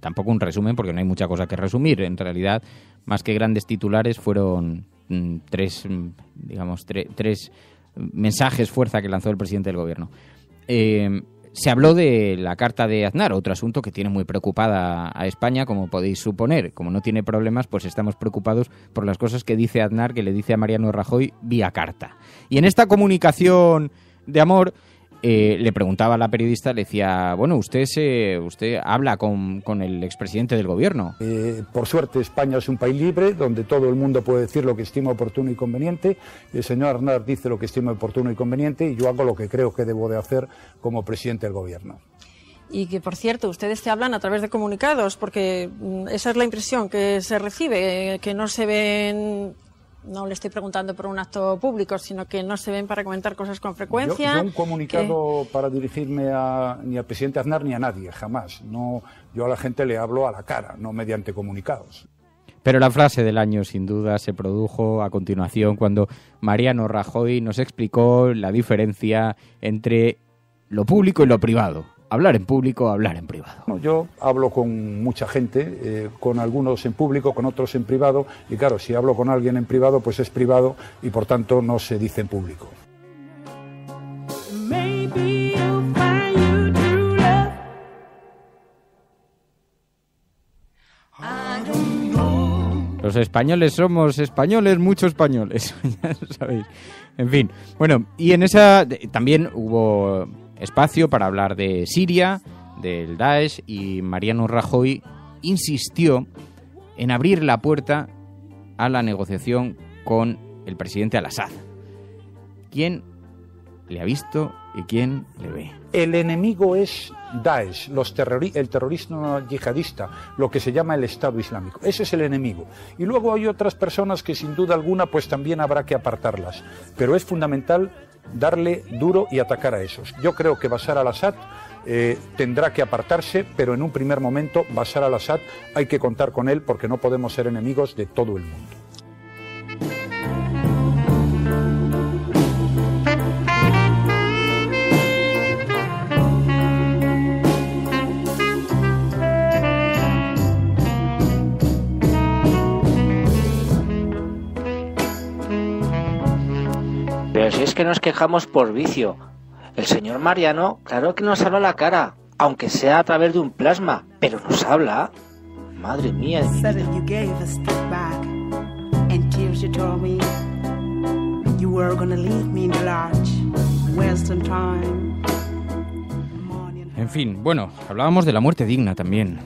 tampoco un resumen porque no hay mucha cosa que resumir, en realidad, más que grandes titulares fueron mm, tres, mm, digamos, tre- tres mensajes fuerza que lanzó el presidente del gobierno. Eh, se habló de la carta de Aznar, otro asunto que tiene muy preocupada a España, como podéis suponer. Como no tiene problemas, pues estamos preocupados por las cosas que dice Aznar, que le dice a Mariano Rajoy vía carta. Y en esta comunicación de amor, eh, le preguntaba a la periodista, le decía, bueno, usted se, usted habla con, con el expresidente del gobierno. Eh, por suerte, España es un país libre donde todo el mundo puede decir lo que estima oportuno y conveniente. El señor Aznar dice lo que estima oportuno y conveniente y yo hago lo que creo que debo de hacer como presidente del gobierno. Y que, por cierto, ustedes te hablan a través de comunicados, porque mm, esa es la impresión que se recibe, eh, que no se ven, no le estoy preguntando por un acto público, sino que no se ven para comentar cosas con Yo, frecuencia. yo un comunicado para dirigirme a, ni al presidente Aznar ni a nadie, jamás. No, yo a la gente le hablo a la cara, no mediante comunicados. Pero la frase del año, sin duda, se produjo a continuación cuando Mariano Rajoy nos explicó la diferencia entre lo público y lo privado. Hablar en público, hablar en privado. No, yo hablo con mucha gente, eh, con algunos en público, con otros en privado, y claro, si hablo con alguien en privado, pues es privado y por tanto no se dice en público. Los españoles somos españoles, muchos españoles, ya lo sabéis. En fin, bueno, y en esa también hubo espacio para hablar de Siria, del Daesh, y Mariano Rajoy insistió en abrir la puerta a la negociación con el presidente Al-Assad. ¿Quién le ha visto y quién le ve? El enemigo es Daesh, los el terrorismo yihadista, lo que se llama el Estado Islámico. Ese es el enemigo. Y luego hay otras personas que sin duda alguna pues también habrá que apartarlas. Pero es fundamental darle duro y atacar a esos. Yo creo que Bashar al-Assad eh, tendrá que apartarse, pero en un primer momento Bashar al-Assad hay que contar con él porque no podemos ser enemigos de todo el mundo. Que nos quejamos por vicio. El señor Mariano, claro que nos habla a la cara, aunque sea a través de un plasma, pero nos habla. Madre mía. En fin, bueno, hablábamos de la muerte digna también.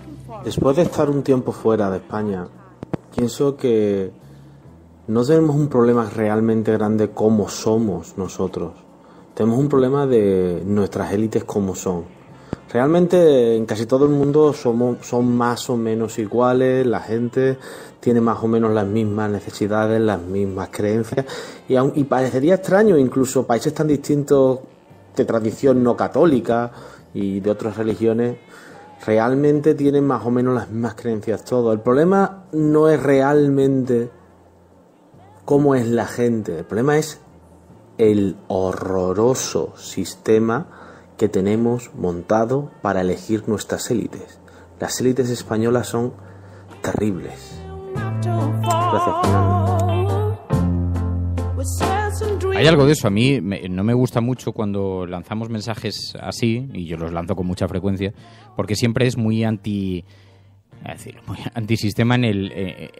Después de estar un tiempo fuera de España, pienso que no tenemos un problema realmente grande como somos nosotros. Tenemos un problema de nuestras élites como son. Realmente en casi todo el mundo somos, son más o menos iguales, la gente tiene más o menos las mismas necesidades, las mismas creencias y, aun- y parecería extraño incluso países tan distintos de tradición no católica y de otras religiones realmente tienen más o menos las mismas creencias todos. El problema no es realmente cómo es la gente, el problema es el horroroso sistema que tenemos montado para elegir nuestras élites. Las élites españolas son terribles. Gracias. Hay algo de eso. A mí me- no me gusta mucho cuando lanzamos mensajes así, y yo los lanzo con mucha frecuencia, porque siempre es muy anti. es decir, muy antisistema en el. eh,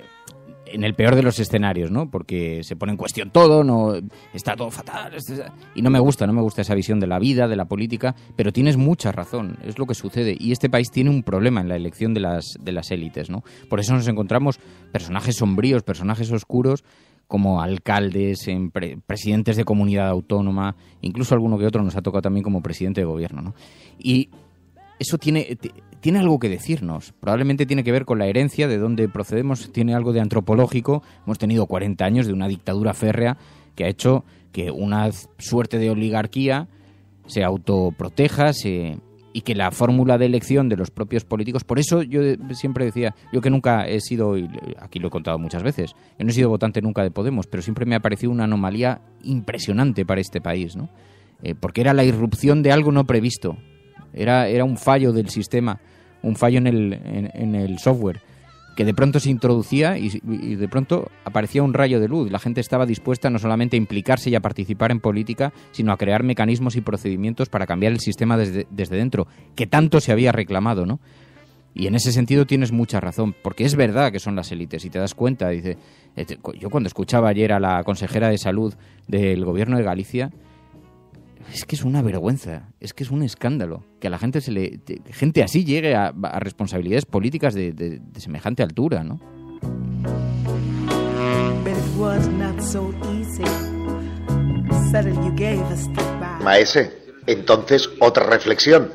en el peor de los escenarios, ¿no? Porque se pone en cuestión todo, no está todo fatal. esto es- Y no me gusta, no me gusta esa visión de la vida, de la política, pero tienes mucha razón, es lo que sucede. Y este país tiene un problema en la elección de las, élites, ¿no? Por eso nos encontramos personajes sombríos, personajes oscuros, como alcaldes, en pre- presidentes de comunidad autónoma, incluso alguno que otro nos ha tocado también como presidente de gobierno, ¿no? Y eso tiene, ti- tiene algo que decirnos. Probablemente tiene que ver con la herencia de donde procedemos, tiene algo de antropológico. Hemos tenido 40 años de una dictadura férrea que ha hecho que una suerte de oligarquía se autoproteja y que la fórmula de elección de los propios políticos. Por eso yo siempre decía, yo que nunca he sido, y aquí lo he contado muchas veces, yo no he sido votante nunca de Podemos, pero siempre me ha parecido una anomalía impresionante para este país, ¿no? eh, porque era la irrupción de algo no previsto. Era, era un fallo del sistema, un fallo en el, en, el software, que de pronto se introducía y, y de pronto aparecía un rayo de luz. La gente estaba dispuesta no solamente a implicarse y a participar en política, sino a crear mecanismos y procedimientos para cambiar el sistema desde, desde dentro, que tanto se había reclamado, ¿no? Y en ese sentido tienes mucha razón, porque es verdad que son las élites, y te das cuenta, dice, eh, yo cuando escuchaba ayer a la consejera de salud del gobierno de Galicia, es que es una vergüenza, es que es un escándalo que a la gente se le te- gente así llegue a, a responsabilidades políticas de, de- de semejante altura, ¿no? Maese, entonces otra reflexión.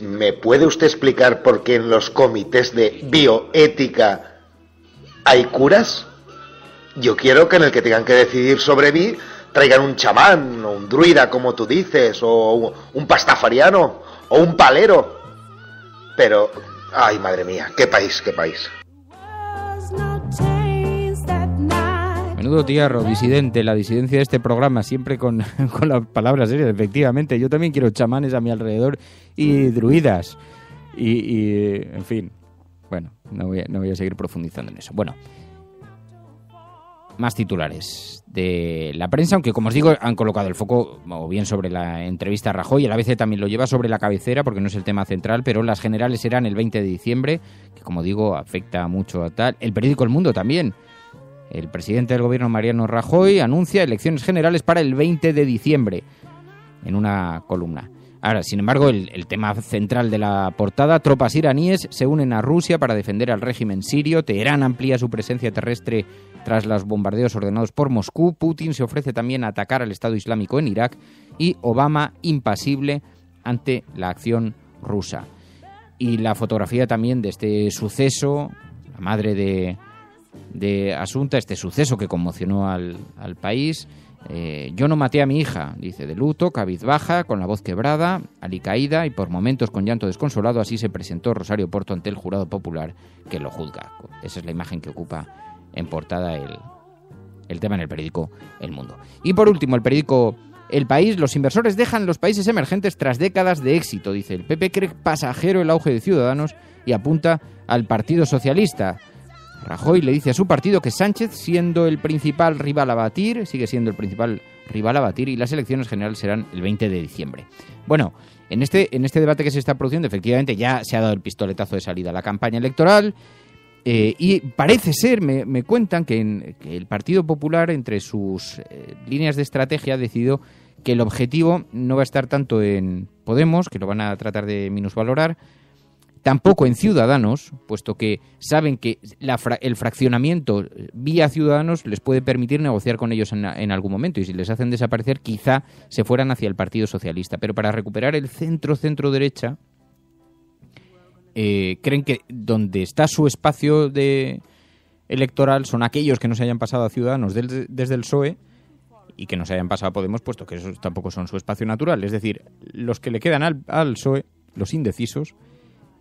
¿Me puede usted explicar por qué en los comités de bioética hay curas? Yo quiero que en el que tengan que decidir sobre mí traigan un chamán o un druida, como tú dices, o un pastafariano o un palero. Pero, ay madre mía, qué país, qué país. Menudo tierro, disidente, la disidencia de este programa, siempre con, con las palabras serias, efectivamente. Yo también quiero chamanes a mi alrededor y druidas. Y, y, en fin, bueno, no voy, a, no voy a seguir profundizando en eso. Bueno, más titulares de la prensa, aunque como os digo, han colocado el foco o bien sobre la entrevista a Rajoy, el ABC también lo lleva sobre la cabecera porque no es el tema central, pero las generales serán el 20 de diciembre, que como digo, afecta mucho a tal. El periódico El Mundo también. El presidente del gobierno, Mariano Rajoy, anuncia elecciones generales para el 20 de diciembre en una columna. Ahora, sin embargo, el, tema central de la portada, tropas iraníes se unen a Rusia para defender al régimen sirio, Teherán amplía su presencia terrestre tras los bombardeos ordenados por Moscú, Putin se ofrece también a atacar al Estado Islámico en Irak y Obama impasible ante la acción rusa. Y la fotografía también de este suceso, la madre de, Asunta, este suceso que conmocionó al país, eh, yo no maté a mi hija, dice de luto, cabizbaja, con la voz quebrada, alicaída y por momentos con llanto desconsolado, así se presentó Rosario Porto ante el jurado popular que lo juzga. Esa es la imagen que ocupa en portada el, el tema en el periódico El Mundo. Y por último, el periódico El País, los inversores dejan los países emergentes tras décadas de éxito, dice el PP cree pasajero el auge de Ciudadanos y apunta al Partido Socialista. Rajoy le dice a su partido que Sánchez, siendo el principal rival a batir, sigue siendo el principal rival a batir y las elecciones generales serán el 20 de diciembre. Bueno, en este, en este debate que se está produciendo, efectivamente ya se ha dado el pistoletazo de salida a la campaña electoral eh, y parece ser, me, me cuentan, que, en, que, el Partido Popular, entre sus eh, líneas de estrategia, ha decidido que el objetivo no va a estar tanto en Podemos, que lo van a tratar de minusvalorar, tampoco en Ciudadanos, puesto que saben que la fra el fraccionamiento vía Ciudadanos les puede permitir negociar con ellos en, en, algún momento y si les hacen desaparecer quizá se fueran hacia el Partido Socialista. Pero para recuperar el centro-centro-derecha, eh, creen que donde está su espacio de electoral son aquellos que no se hayan pasado a Ciudadanos desde, desde el PSOE y que no se hayan pasado a Podemos, puesto que esos tampoco son su espacio natural. Es decir, los que le quedan al, al PSOE, los indecisos,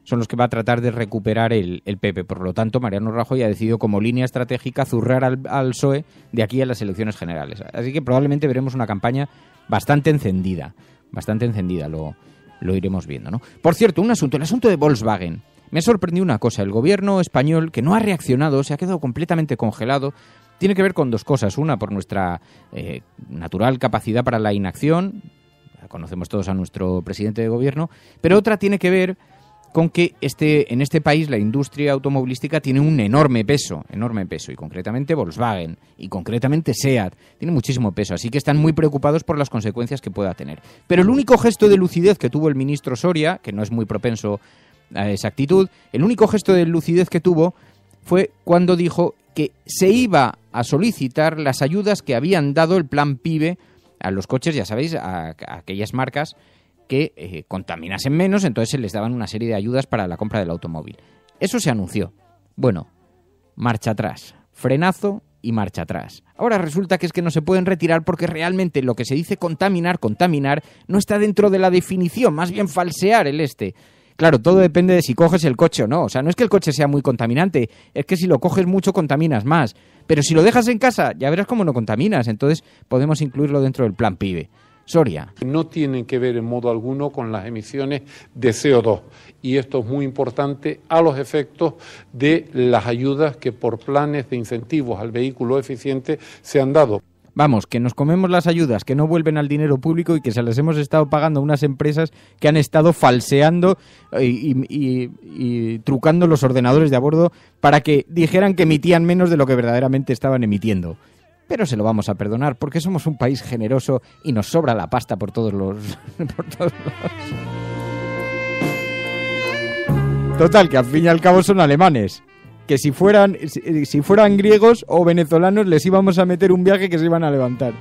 son los que va a tratar de recuperar el, el, PP. Por lo tanto, Mariano Rajoy ha decidido como línea estratégica zurrar al, al, PSOE de aquí a las elecciones generales. Así que probablemente veremos una campaña bastante encendida, bastante encendida, lo, lo iremos viendo. ¿no? Por cierto, un asunto, el asunto de Volkswagen. Me ha sorprendido una cosa, el gobierno español, que no ha reaccionado, se ha quedado completamente congelado, tiene que ver con dos cosas. Una, por nuestra eh, natural capacidad para la inacción, conocemos todos a nuestro presidente de gobierno, pero otra tiene que ver con que este, en este país la industria automovilística tiene un enorme peso, enorme peso, y concretamente Volkswagen, y concretamente SEAT, tiene muchísimo peso, así que están muy preocupados por las consecuencias que pueda tener. Pero el único gesto de lucidez que tuvo el ministro Soria, que no es muy propenso a esa actitud, el único gesto de lucidez que tuvo fue cuando dijo que se iba a solicitar las ayudas que habían dado el plan PIBE a los coches, ya sabéis, a, a aquellas marcas que eh, contaminasen menos, entonces se les daban una serie de ayudas para la compra del automóvil. Eso se anunció. Bueno, marcha atrás, frenazo y marcha atrás. Ahora resulta que es que no se pueden retirar porque realmente lo que se dice contaminar, contaminar, no está dentro de la definición, más bien falsear el este. Claro, todo depende de si coges el coche o no. O sea, no es que el coche sea muy contaminante, es que si lo coges mucho contaminas más. Pero si lo dejas en casa, ya verás cómo no contaminas. Entonces podemos incluirlo dentro del plan PIBE. Soria. No tienen que ver en modo alguno con las emisiones de CO2 y esto es muy importante a los efectos de las ayudas que por planes de incentivos al vehículo eficiente se han dado. Vamos, que nos comemos las ayudas que no vuelven al dinero público y que se las hemos estado pagando a unas empresas que han estado falseando y, y- y- y trucando los ordenadores de a bordo para que dijeran que emitían menos de lo que verdaderamente estaban emitiendo. Pero se lo vamos a perdonar porque somos un país generoso y nos sobra la pasta por todos los... por. Total, que al fin y al cabo son alemanes. Que si fueran, si fueran griegos o venezolanos les íbamos a meter un viaje que se iban a levantar.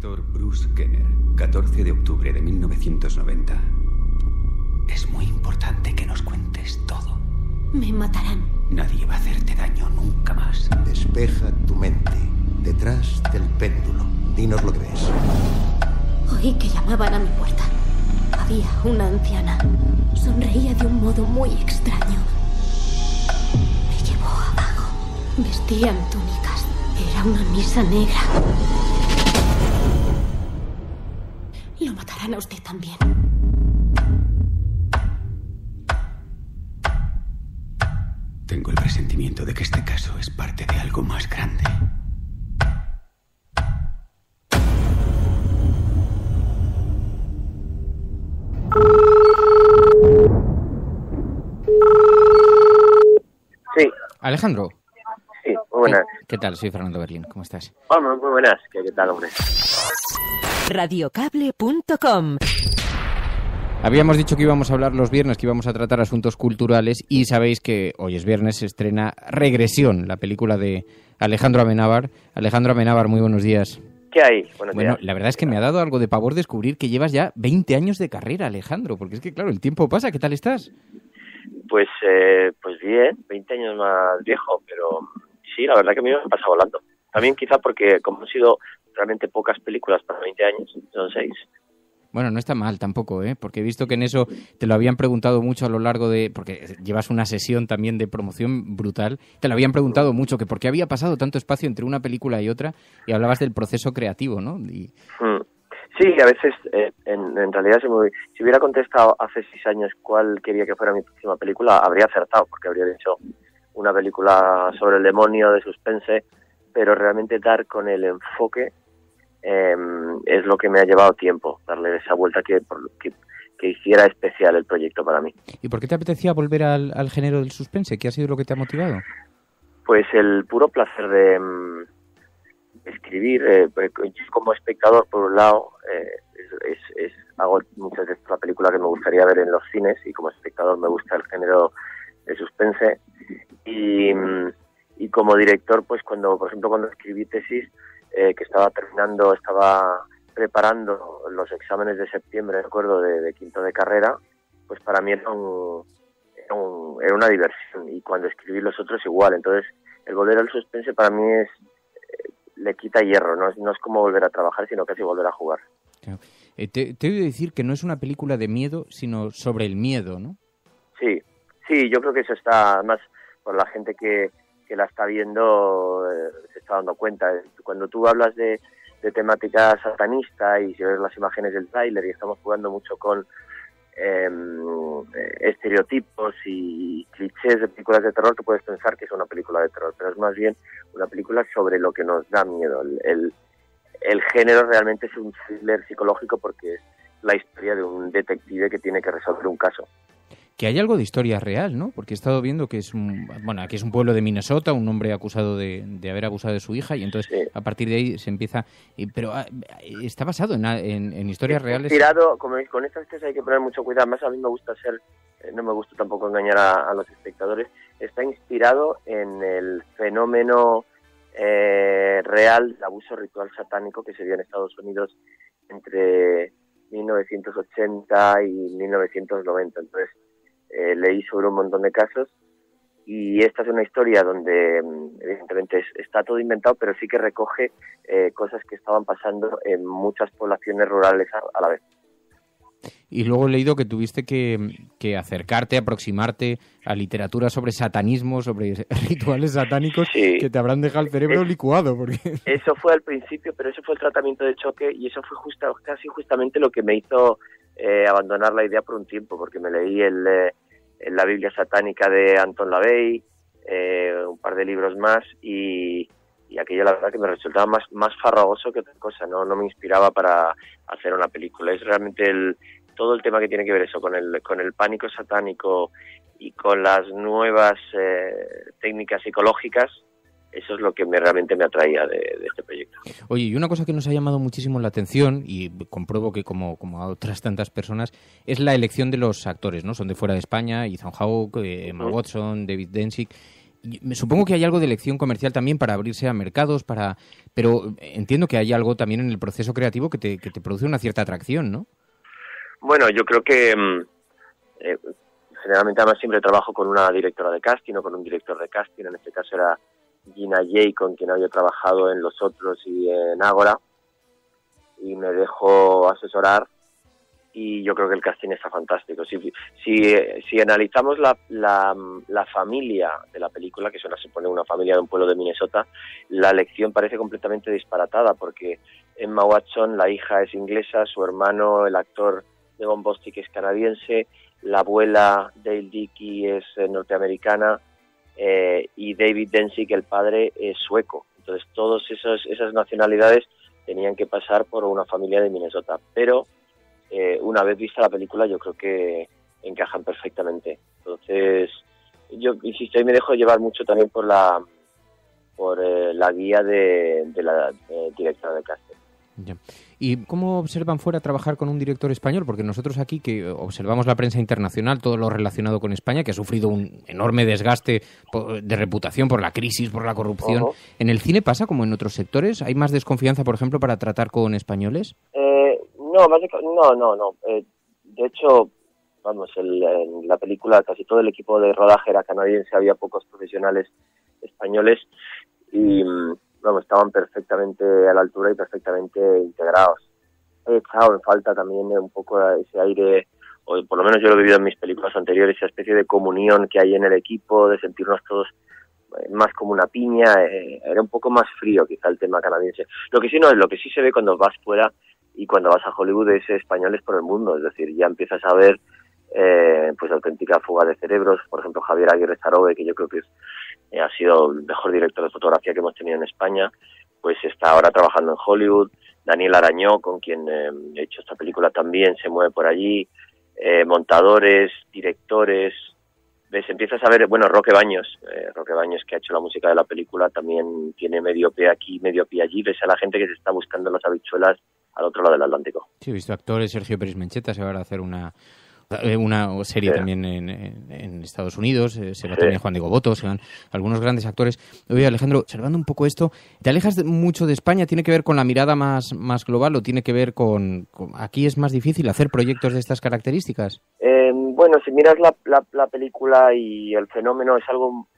Inspector Bruce Kenner, 14 de octubre de 1990. Es muy importante que nos cuentes todo. Me matarán. Nadie va a hacerte daño nunca más. Despeja tu mente. Detrás del péndulo. Dinos lo que ves. Oí que llamaban a mi puerta. Había una anciana. Sonreía de un modo muy extraño. Me llevó abajo. Vestían túnicas. Era una misa negra. Matarán a usted también. Tengo el presentimiento de que este caso es parte de algo más grande. Sí, Alejandro, sí, muy buenas. ¿qué tal? Soy Fernando Berlín, ¿cómo estás? Vamos, muy buenas. ¿Qué, qué tal, hombre? Radiocable.com Habíamos dicho que íbamos a hablar los viernes, que íbamos a tratar asuntos culturales y sabéis que hoy es viernes, se estrena Regresión, la película de Alejandro Amenábar. Alejandro Amenábar, muy buenos días. ¿Qué hay? Buenos Bueno, días. la verdad es que me ha dado algo de pavor descubrir que llevas ya 20 años de carrera, Alejandro, porque es que claro, el tiempo pasa, ¿qué tal estás? Pues, eh, pues bien, 20 años más viejo, pero sí, la verdad que a mí me pasa volando. También quizá porque como han sido realmente pocas películas para 20 años, son seis. Bueno, no está mal tampoco, ¿eh? Porque he visto que en eso te lo habían preguntado mucho a lo largo de... Porque llevas una sesión también de promoción brutal. Te lo habían preguntado mucho, que por qué había pasado tanto espacio entre una película y otra, y hablabas del proceso creativo, ¿no? Y, Mm. Sí, a veces, eh, en, en realidad, si, me- si hubiera contestado hace seis años cuál quería que fuera mi próxima película, habría acertado, porque habría dicho una película sobre el demonio de suspense, pero realmente dar con el enfoque eh, es lo que me ha llevado tiempo, darle esa vuelta que, por- que, que hiciera especial el proyecto para mí. ¿Y por qué te apetecía volver al, al género del suspense? ¿Qué ha sido lo que te ha motivado? Pues el puro placer de mm, escribir, eh, como espectador, por un lado, eh, es, es- hago muchas veces la película que me gustaría ver en los cines y como espectador me gusta el género de suspense. Y, mm, y como director, pues cuando, por ejemplo, cuando escribí tesis, eh, que estaba terminando, estaba preparando los exámenes de septiembre, recuerdo, de, de quinto de carrera, pues para mí era, un, era, un- era una diversión. Y cuando escribí los otros igual. Entonces, el volver al suspense para mí es eh, le quita hierro, no es, no es como volver a trabajar, sino casi volver a jugar. Eh, te, te he oído decir que no es una película de miedo, sino sobre el miedo, ¿no? Sí, sí, yo creo que eso está más por la gente que, que la está viendo, eh, se está dando cuenta. Cuando tú hablas de, de temática satanista y si ves las imágenes del tráiler y estamos jugando mucho con em, eh, estereotipos y clichés de películas de terror, tú puedes pensar que es una película de terror, pero es más bien una película sobre lo que nos da miedo. El, el, el género realmente es un thriller psicológico porque es la historia de un detective que tiene que resolver un caso. Que hay algo de historia real, ¿no? Porque he estado viendo que es un, bueno, aquí es un pueblo de Minnesota, un hombre acusado de, de haber abusado de su hija y entonces a partir de ahí se empieza... y- pero ah, está basado en, en, en historias reales. inspirado, como veis, con estas cosas hay que poner mucho cuidado. Más a mí me gusta ser, eh, no me gusta tampoco engañar a, a los espectadores. Está inspirado en el fenómeno eh, real del abuso ritual satánico que se dio en Estados Unidos entre 1980 y 1990. Entonces, eh, leí sobre un montón de casos y esta es una historia donde mm, evidentemente es- está todo inventado, pero sí que recoge eh, cosas que estaban pasando en muchas poblaciones rurales a, a la vez. Y luego he leído que tuviste que, que acercarte, aproximarte a literatura sobre satanismo, sobre rituales satánicos que te habrán dejado el cerebro licuado. Porque... Eso fue al principio, pero eso fue el tratamiento de choque y eso fue justa, casi justamente lo que me hizo eh, abandonar la idea por un tiempo, porque me leí el, eh, la Biblia satánica de Anton LaVey, eh, un par de libros más y, aquello la verdad que me resultaba más, más farragoso que otra cosa, no, no me inspiraba para hacer una película. Es realmente el, todo el tema que tiene que ver eso con el, con el pánico satánico y con las nuevas eh, técnicas psicológicas, eso es lo que me, realmente me atraía de, de este proyecto. Oye, y una cosa que nos ha llamado muchísimo la atención, y compruebo que como, como a otras tantas personas, es la elección de los actores, ¿no? Son de fuera de España, Ethan Hawke, eh, Emma. Watson, David Denchik. Y me supongo que hay algo de elección comercial también para abrirse a mercados, para pero entiendo que hay algo también en el proceso creativo que te, que te produce una cierta atracción, ¿no? Bueno, yo creo que mm, eh, generalmente además siempre trabajo con una directora de casting o con un director de casting, en este caso era Gina Jay, con quien había trabajado en Los Otros y en Ágora, y me dejó asesorar y yo creo que el casting está fantástico. Si, si, si analizamos la, la, la familia de la película, que se supone una familia de un pueblo de Minnesota, la elección parece completamente disparatada porque Emma Watson, la hija es inglesa, su hermano, el actor de Von Bostic es canadiense, la abuela Dale Dickey es eh, norteamericana eh, y David Densick, el padre, es sueco. Entonces, todas esas nacionalidades tenían que pasar por una familia de Minnesota. Pero eh, una vez vista la película, yo creo que encajan perfectamente. Entonces, yo insisto, y me dejo llevar mucho también por la por eh, la guía de, la eh, directora de casting. ¿Y cómo observan fuera trabajar con un director español? Porque nosotros aquí que observamos la prensa internacional, todo lo relacionado con España, que ha sufrido un enorme desgaste de reputación por la crisis, por la corrupción. ¿En el cine pasa como en otros sectores? ¿Hay más desconfianza, por ejemplo, para tratar con españoles? Eh, no, no, no, no. Eh, de hecho, vamos, el- en la película casi todo el equipo de rodaje era canadiense, había pocos profesionales españoles y, mm, vamos, estaban perfectamente a la altura y perfectamente integrados. He echado en falta también eh, un poco ese aire, o por lo menos yo lo he vivido en mis películas anteriores, esa especie de comunión que hay en el equipo, de sentirnos todos eh, más como una piña, eh, era un poco más frío quizá el tema canadiense. Lo que sí no es, lo que sí se ve cuando vas fuera y cuando vas a Hollywood es españoles por el mundo, es decir, ya empiezas a ver eh, pues auténtica fuga de cerebros, por ejemplo Javier Aguirre Zarobe, que yo creo que es, eh, ha sido el mejor director de fotografía que hemos tenido en España, pues está ahora trabajando en Hollywood, Daniel Arañó, con quien eh, he hecho esta película también, se mueve por allí, eh, montadores, directores, ves, empiezas a ver, bueno, Roque Baños, eh, Roque Baños que ha hecho la música de la película, también tiene medio pie aquí, medio pie allí, ves a la gente que se está buscando las habichuelas al otro lado del Atlántico. Sí, he visto actores, Sergio Pérez Mencheta se va a hacer una una serie Sí. también en, Estados Unidos, eh, se va Sí. también Juan Diego Boto, se van algunos grandes actores. Oye, Alejandro, observando un poco esto, ¿te alejas de- mucho de España? ¿Tiene que ver con la mirada más, más global o tiene que ver con, con- Aquí es más difícil hacer proyectos de estas características? Eh, bueno, si miras la, la, la película y el fenómeno es algo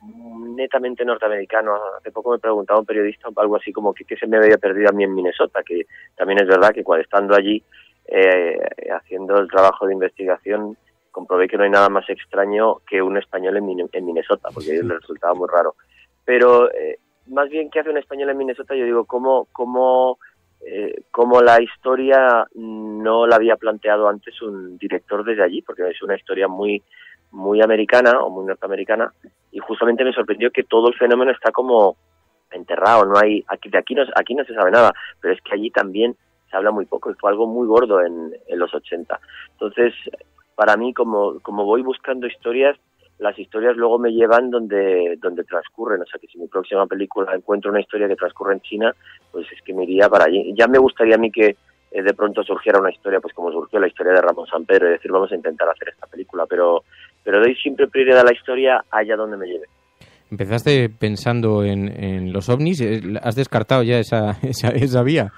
netamente norteamericano. Hace poco me preguntaba un periodista algo así como que, que se me había perdido a mí en Minnesota, que también es verdad que cuando estando allí eh, haciendo el trabajo de investigación comprobé que no hay nada más extraño que un español en, en Minnesota, porque a les resultaba muy raro. Pero eh, más bien que hace un español en Minnesota, yo digo, ¿cómo, cómo, eh, cómo la historia no la había planteado antes un director desde allí? Porque es una historia muy muy americana o muy norteamericana. Y justamente me sorprendió que todo el fenómeno está como enterrado, no hay aquí de aquí no aquí no se sabe nada, pero es que allí también se habla muy poco fue algo muy gordo en, en los 80. Entonces, para mí como como voy buscando historias, las historias luego me llevan donde donde transcurren, o sea que si mi próxima película encuentro una historia que transcurre en China, pues es que me iría para allí. Ya me gustaría a mí que eh, de pronto surgiera una historia, pues como surgió la historia de Ramón San Pedro, y decir, vamos a intentar hacer esta película, pero, pero doy siempre prioridad a la historia allá donde me lleve. Empezaste pensando en, en los ovnis, eh, ¿has descartado ya esa, esa, esa vía?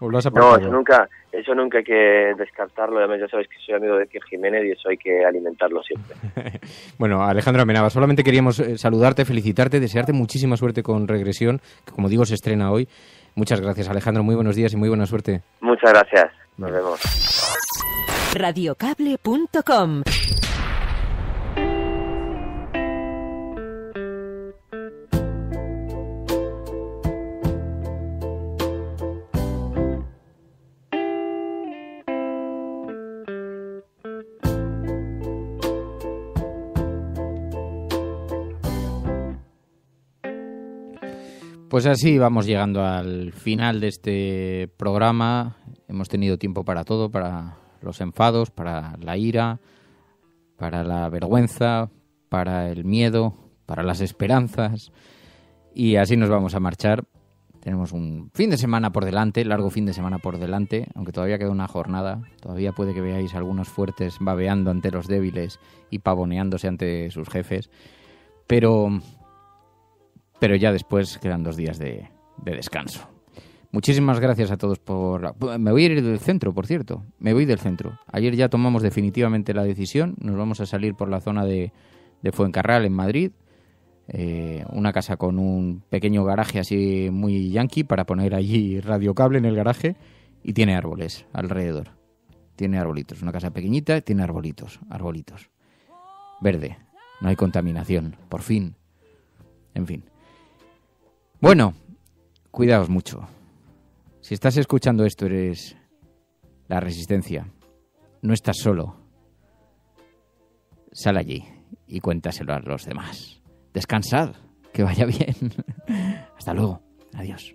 ¿O lo has No, eso nunca, eso nunca hay que descartarlo. Además, ya sabéis que soy amigo de Kier Jiménez y eso hay que alimentarlo siempre. Bueno, Alejandro Amenábar, solamente queríamos eh, saludarte, felicitarte, desearte muchísima suerte con Regresión, que como digo se estrena hoy. Muchas gracias, Alejandro. Muy buenos días y muy buena suerte. Muchas gracias. Nos vemos. Radiocable.com Pues así vamos llegando al final de este programa. Hemos tenido tiempo para todo, para los enfados, para la ira, para la vergüenza, para el miedo, para las esperanzas. Y así nos vamos a marchar. Tenemos un fin de semana por delante, largo fin de semana por delante, aunque todavía queda una jornada. Todavía puede que veáis algunos fuertes babeando ante los débiles y pavoneándose ante sus jefes. Pero pero ya después quedan dos días de, de descanso. Muchísimas gracias a todos por... Me voy a ir del centro, por cierto. Me voy del centro. Ayer ya tomamos definitivamente la decisión. Nos vamos a salir por la zona de, de Fuencarral, en Madrid. Eh, una casa con un pequeño garaje así muy yankee para poner allí radiocable en el garaje. Y tiene árboles alrededor. Tiene arbolitos. Una casa pequeñita, tiene arbolitos. Arbolitos. Verde. No hay contaminación. Por fin. En fin. Bueno, cuidaos mucho. Si estás escuchando esto, eres la resistencia. No estás solo. Sal allí y cuéntaselo a los demás. Descansad, que vaya bien. Hasta luego. Adiós.